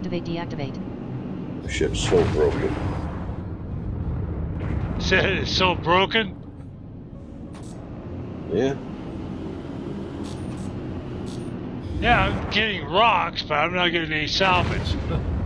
Activate deactivate. The ship's so broken. Said it's so broken. Yeah. Yeah, I'm getting rocks, but I'm not getting any salvage.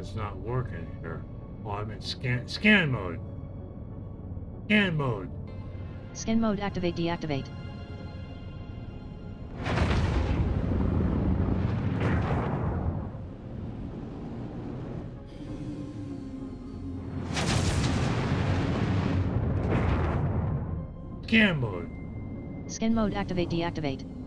Something's not working here. Oh, I'm in scan scan mode. Scan mode. Skin mode activate deactivate. Scan mode. Skin mode activate deactivate.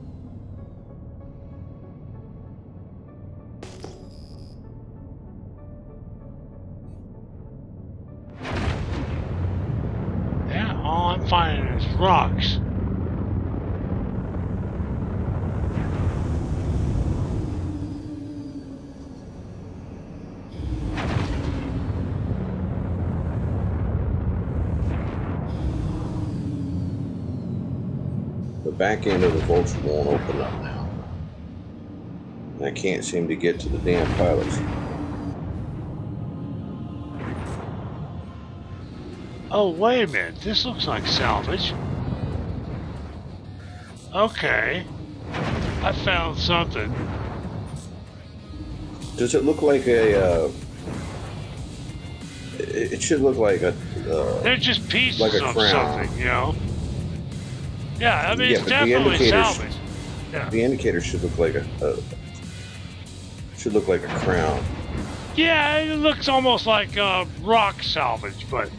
Back end of the Vulture won't open up now. And I can't seem to get to the damn pilots. Oh, wait a minute. This looks like salvage. Okay. I found something. Does it look like a? Uh, it should look like a. Uh, They're just pieces Like a of crown. something, you know? Yeah, I mean, Yeah, it's the definitely indicators- salvage. Yeah. the indicator should look like a, a. Should look like a crown. Yeah, it looks almost like uh, rock salvage, but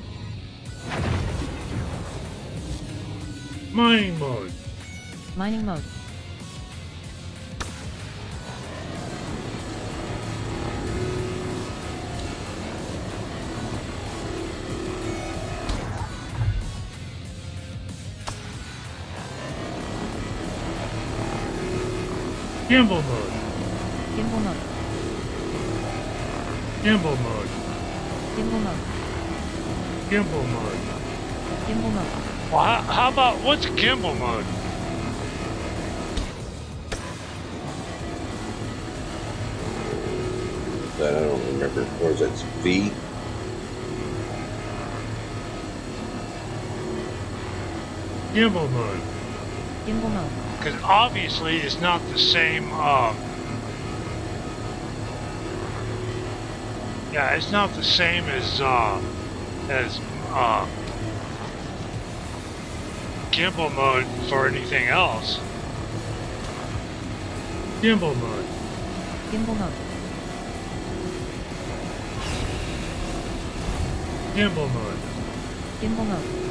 Mining mode. Mining mode. Gimbal mode. Gimbal mode. Gimbal mode. Gimbal mode. Gimbal mode. Gimbal mode. well, how, how about what's gimbal mode? That I don't remember. Or is that V? Gimbal mode. Gimbal mode. Because obviously it's not the same. Um, yeah, it's not the same as uh, as uh, gimbal mode for anything else. Gimbal mode. Gimbal mode. Gimbal mode. Gimbal mode.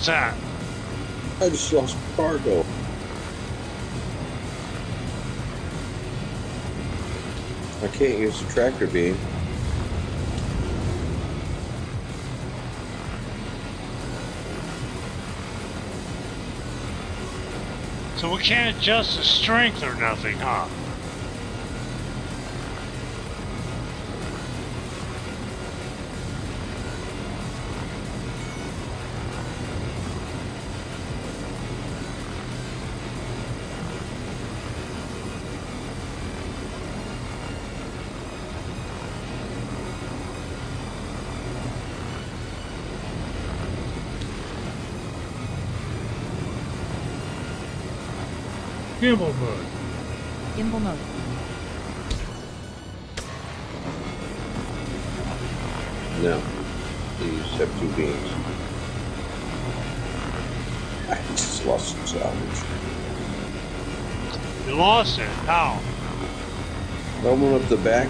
What's that? I just lost cargo. I can't use the tractor beam. So we can't adjust the strength or nothing, huh?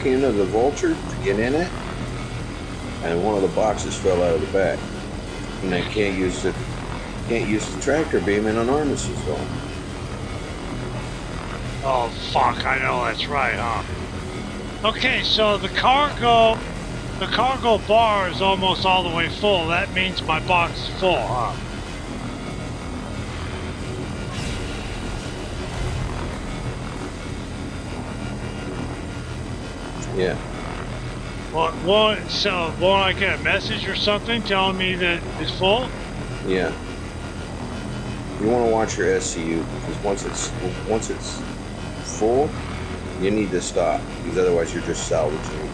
Back end of the Vulture to get in it, and one of the boxes fell out of the back, and they can't use the can't use the tractor beam in an armistice zone. Oh, fuck, I know that's right, huh? Okay, so the cargo, the cargo bar is almost all the way full. That means my box is full, huh? What, so, won't I get a message or something telling me that it's full? Yeah. You want to watch your SCU because once it's once it's full, you need to stop because otherwise you're just salvaging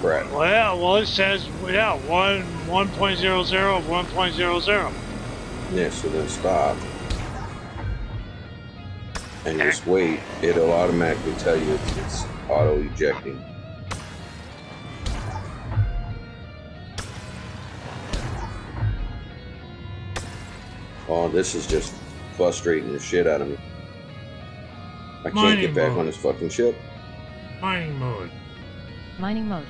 crap. Well, yeah, well, it says, yeah, 1, 1.00, of 1.00. Yeah, so then stop and just wait. It'll automatically tell you it's auto ejecting. Oh, this is just frustrating the shit out of me. I can't Mining get back mode. on this fucking ship. Mining mode. Mining mode.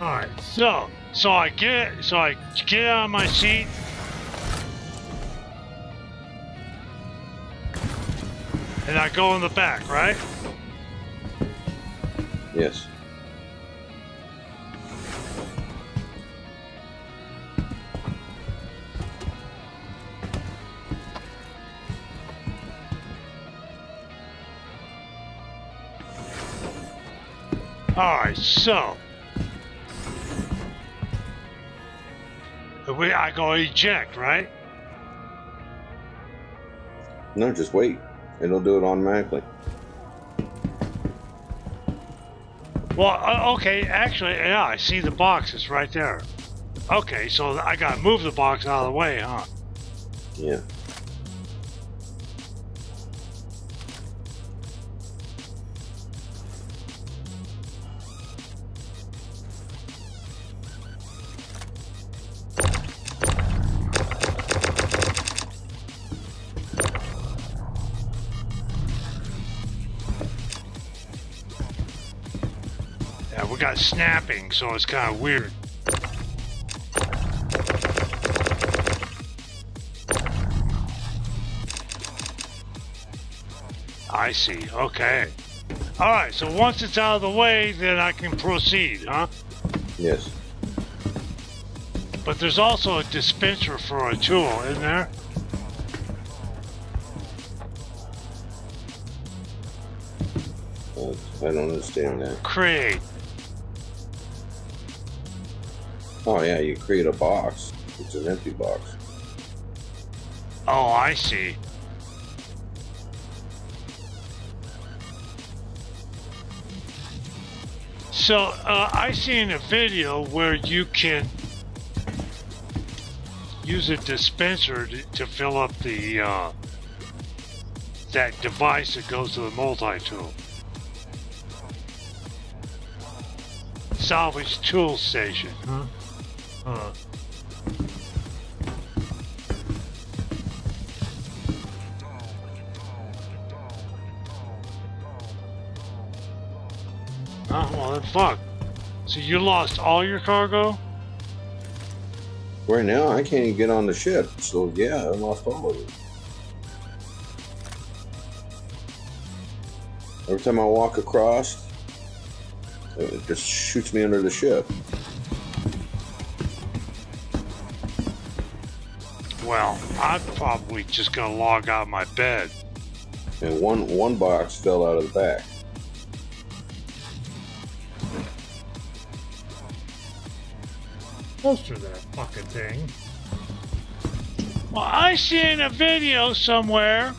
Alright. So, so I get, so I get out of my seat. And I go in the back, right? Yes. So. We, I go eject, right? No, just wait. It'll do it automatically. Well, uh, okay, actually, yeah, I see the box. It's right there. Okay, so I gotta move the box out of the way, huh? Yeah. Yeah, snapping, so it's kind of weird. I see. Okay. All right. So once it's out of the way, then I can proceed, huh? Yes. But there's also a dispenser for a tool, isn't there? I don't understand that. Create. Oh yeah, you create a box. It's an empty box. Oh, I see. So uh, I seen a video where you can use a dispenser to, to fill up the uh, that device that goes to the multi-tool. Salvage tool station. Huh? Uh, Oh, well then fuck. So you lost all your cargo? Right now, I can't even get on the ship. So yeah, I lost all of it. Every time I walk across, it just shoots me under the ship. Well, I'm probably just gonna log out of my bed. And one one box fell out of the back. holster that fucking thing. Well, I seen a video somewhere.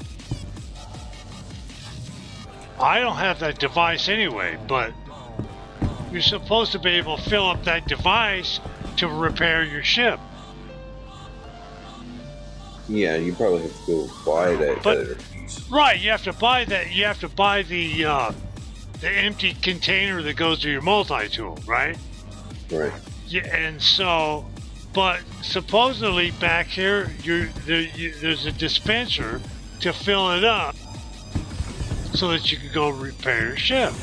I don't have that device anyway, but you're supposed to be able to fill up that device to repair your ship. Yeah, you probably have to go buy that But-. Right, you have to buy that. You have to buy the uh, the empty container that goes to your multi-tool, right? Right. Yeah, and so, but supposedly back here, there, you, there's a dispenser to fill it up, so that you can go repair your ship.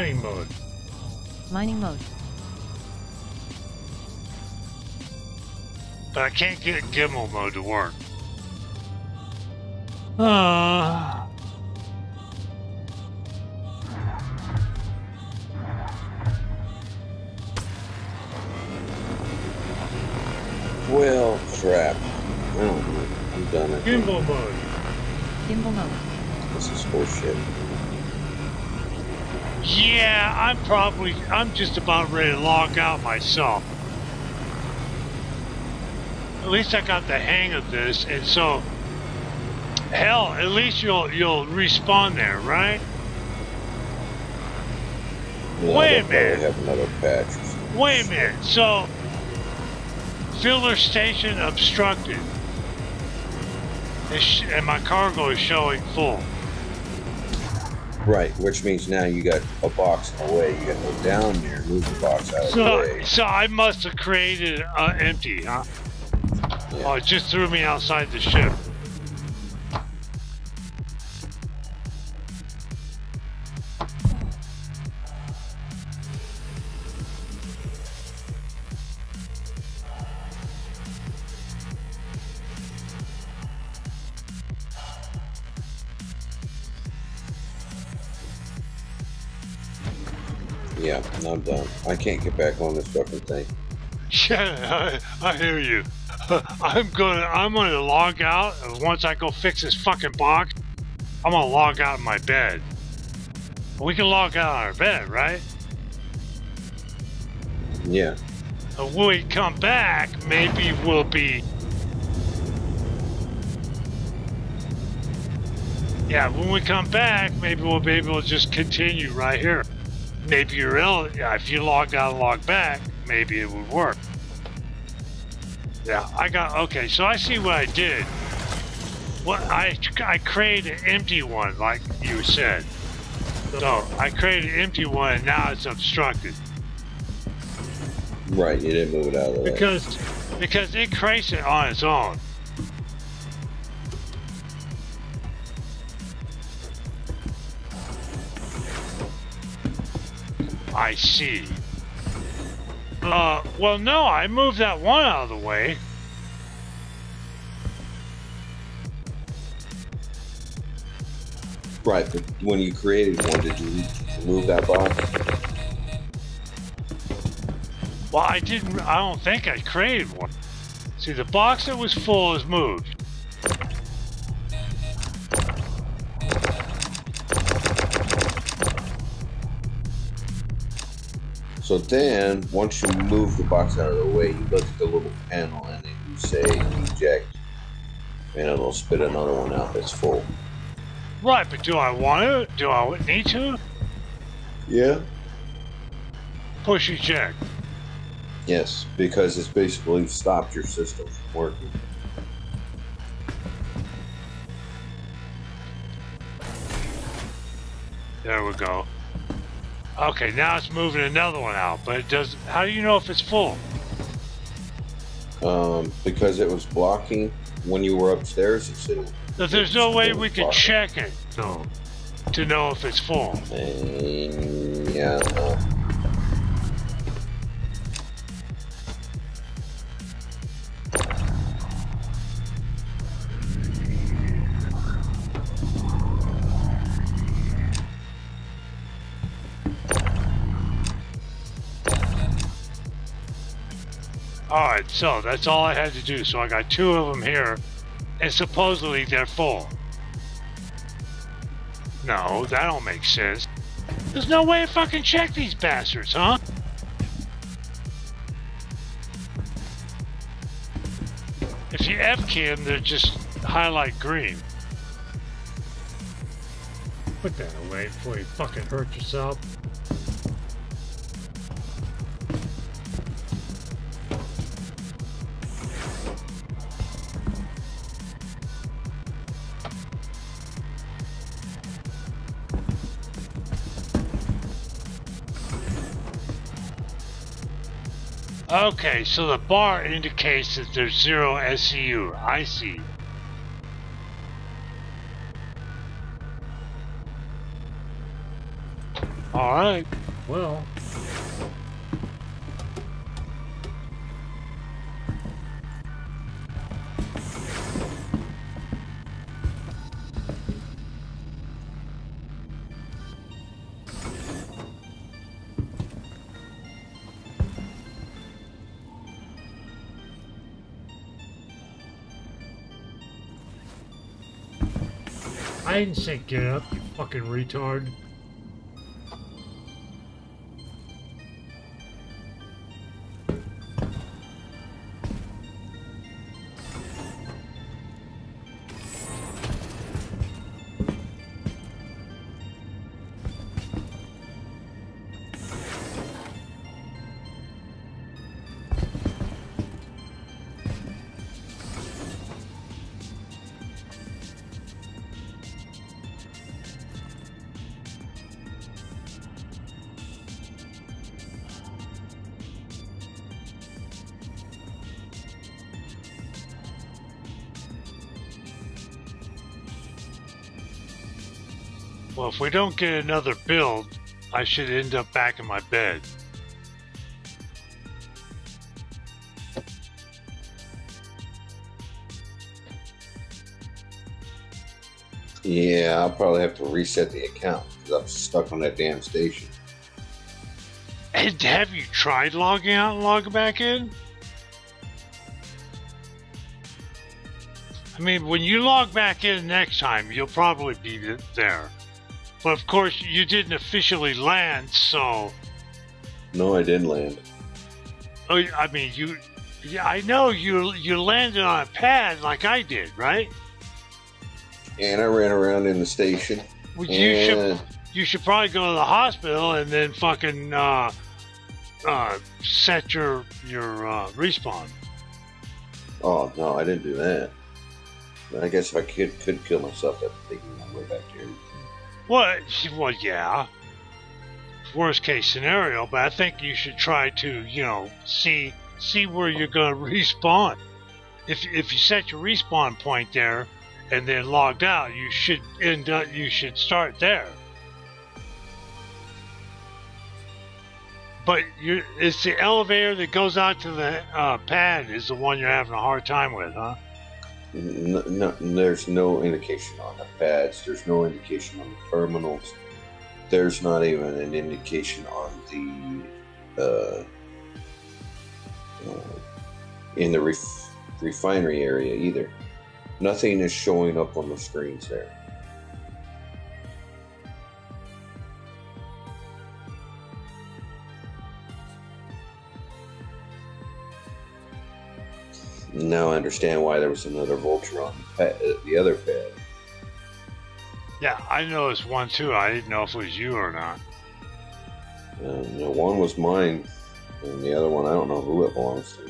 Mining mode. Mining mode. But I can't get gimbal mode to work. Ah. Well, crap. I don't know. I'm done. I think. Gimbal mode. Gimbal mode. This is bullshit. Yeah, I'm probably, I'm just about ready to log out myself. At least I got the hang of this, and so, hell, at least you'll you'll respawn there, right? Yeah, Wait a minute. have another patch. Wait a minute. So, filler station obstructed, and my cargo is showing full. Right, which means now you got a box in the way. You got to go down there, move the box out of the So, way. so I must have created uh, empty, huh? Yeah. Oh, it just threw me outside the ship. Can't get back on this fucking thing. Yeah, I, I hear you. I'm gonna I'm gonna log out and once I go fix this fucking box. I'm gonna log out in my bed. We can log out on our bed, right? Yeah. And when we come back, maybe we'll be. Yeah, when we come back, maybe we'll be able to just continue right here. Maybe you're ill. Yeah, if you log out and log back, maybe it would work. Yeah, I got. Okay, so I see what I did. What I I created an empty one, like you said. So I created an empty one, and now it's obstructed. Right, you didn't move it out of the way. Because because it creates it on its own. I see. Uh, well, no, I moved that one out of the way. Right, but when you created one, did you move that box? Well, I didn't. I don't think I created one. See, the box that was full is moved. So then, once you move the box out of the way, you look at the little panel and then you say eject, and it'll spit another one out that's full. Right, but do I want to? Do I need to? Yeah. Push eject. Yes, because it's basically stopped your system from working. There we go. Okay, now it's moving another one out, but it does. How do you know if it's full? Um, because it was blocking when you were upstairs. It said, That there's no way we could blocking. check it, no, to know if it's full. And yeah, so that's all I had to do. So I got two of them here, and supposedly they're full. No, that don't make sense. There's no way to fucking check these bastards, huh? If you F key them, they're just highlight green. Put that away before you fucking hurt yourself. Okay, so the bar indicates that there's zero SCU. I see. All right. Well, I didn't say get up, you fucking retard. We don't get another build, I should end up back in my bed. Yeah, I'll probably have to reset the account because I'm stuck on that damn station. And have you tried logging out and logging back in? I mean, when you log back in next time, you'll probably be there. But of course, you didn't officially land, so. No, I didn't land. Oh, I mean, you. Yeah, I know you. You landed on a pad like I did, right? And I ran around in the station. Well, you should. You should probably go to the hospital and then fucking uh, uh, set your your uh, respawn. oh no, I didn't do that. I guess if I could could kill myself, I'd take my way back there. Well, well, yeah. Worst case scenario, but I think you should try to, you know, see see where you're going to respawn. If if you set your respawn point there and then logged out, you should end up. You should start there. But you, it's the elevator that goes out to the uh, pad is the one you're having a hard time with, huh? No, no, there's no indication on the pads. There's no indication on the terminals. There's not even an indication on the uh, uh, in the ref- refinery area either. Nothing is showing up on the screens there. Now I understand why there was another vulture on the, pad, the other pad. Yeah, I noticed one too. I didn't know if it was you or not. Uh, one was mine, and the other one I don't know who it belongs to.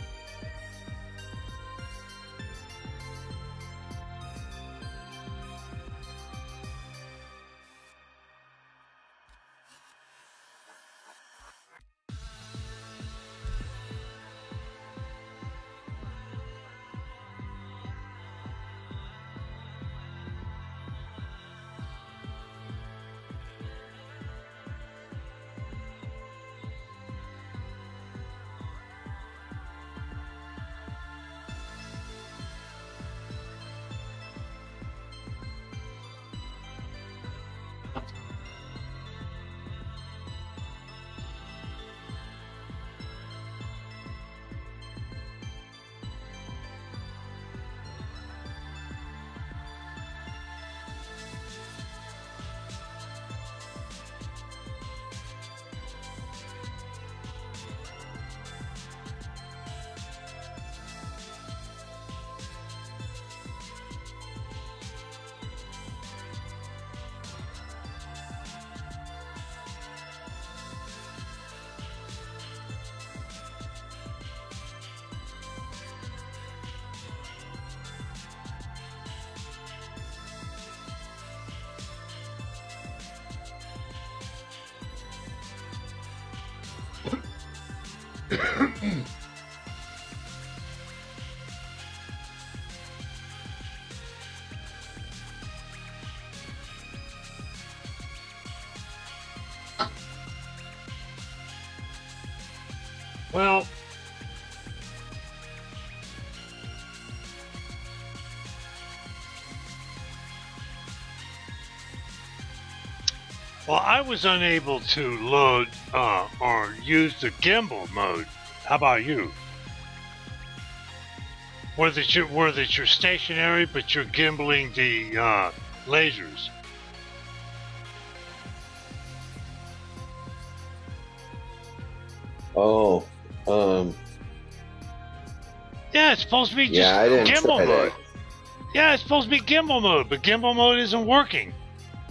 I was unable to load uh, or use the gimbal mode. How about you? Where that you're, where that you're stationary, but you're gimbaling the uh, lasers. Oh, um, Yeah, it's supposed to be just yeah, gimbal mode. that. Yeah, it's supposed to be gimbal mode, but gimbal mode isn't working.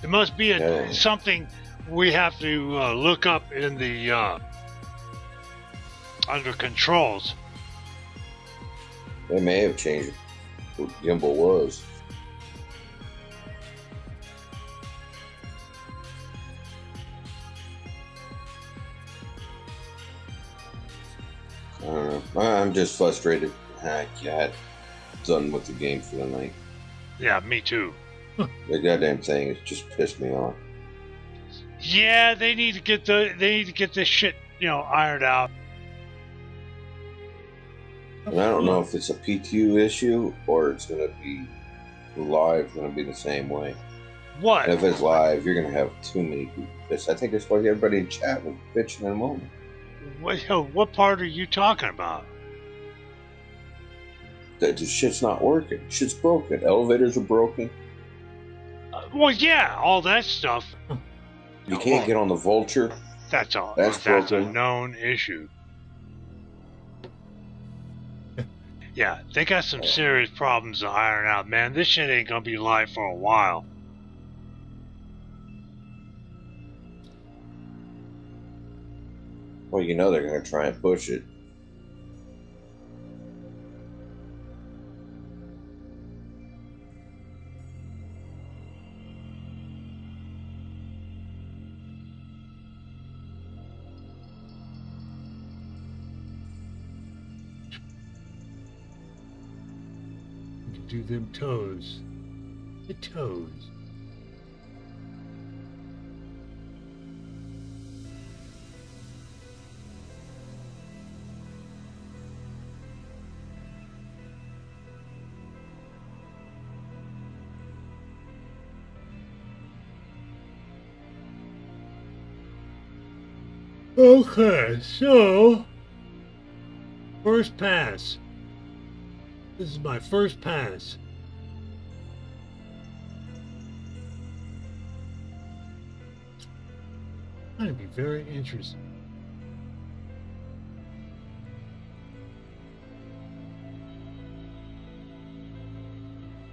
It must be a, Yeah. something we have to uh, look up in the uh, under controls. They may have changed what gimbal was. I don't know. I'm just frustrated. I got done with the game for the night. Yeah, me too. The goddamn thing has just pissed me off. Yeah, they need to get the they need to get this shit you know ironed out. And I don't know if it's a PTU issue or it's going to be live, going to be the same way. What? And if it's live, you're going to have too many people pissed. I think it's why everybody in chat was bitching in a moment. What, what part are you talking about? That the shit's not working. Shit's broken. Elevators are broken. Uh, well, yeah, all that stuff. You can't get on the vulture. That's all. That's That's, a known issue. yeah, they got some serious problems to iron out, man. This shit ain't gonna be live for a while. Well, you know they're going to try and push it. Them toes. The toes. Okay, so first pass. This is my first pass. That'd be very interesting.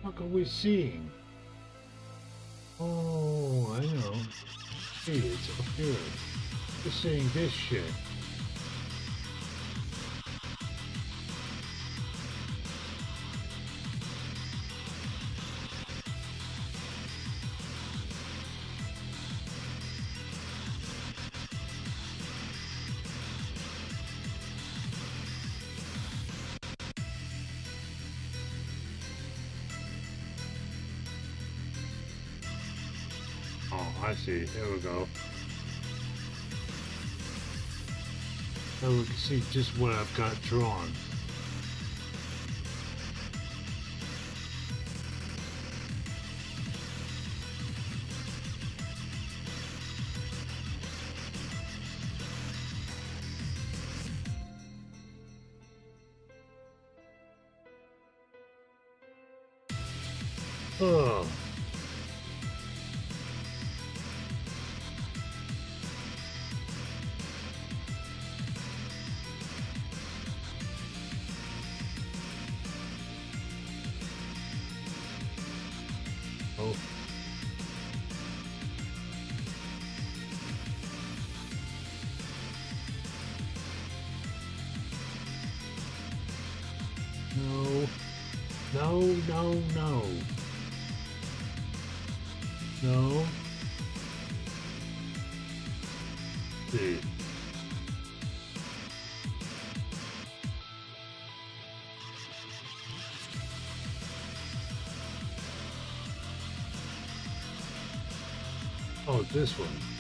What are we seeing? Oh, I know. See, it's up here. We're seeing this shit. See. There we go. Now we can see just what I've got drawn. No, no, no. See. Oh, this one.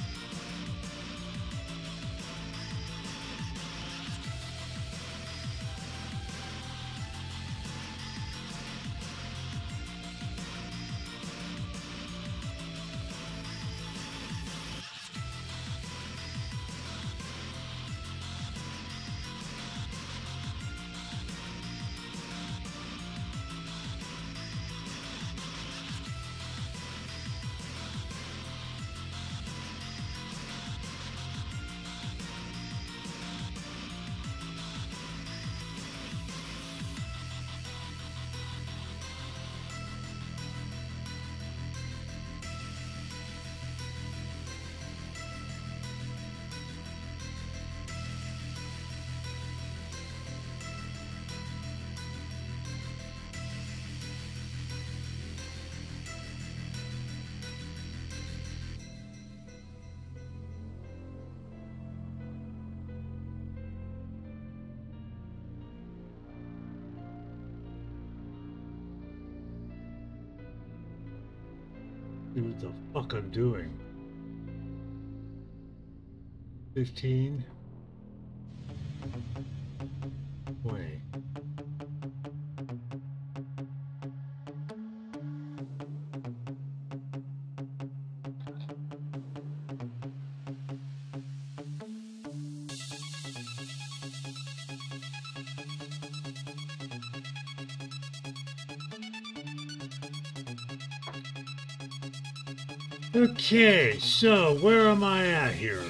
The fuck I'm doing. 15. Okay, so where am I at here?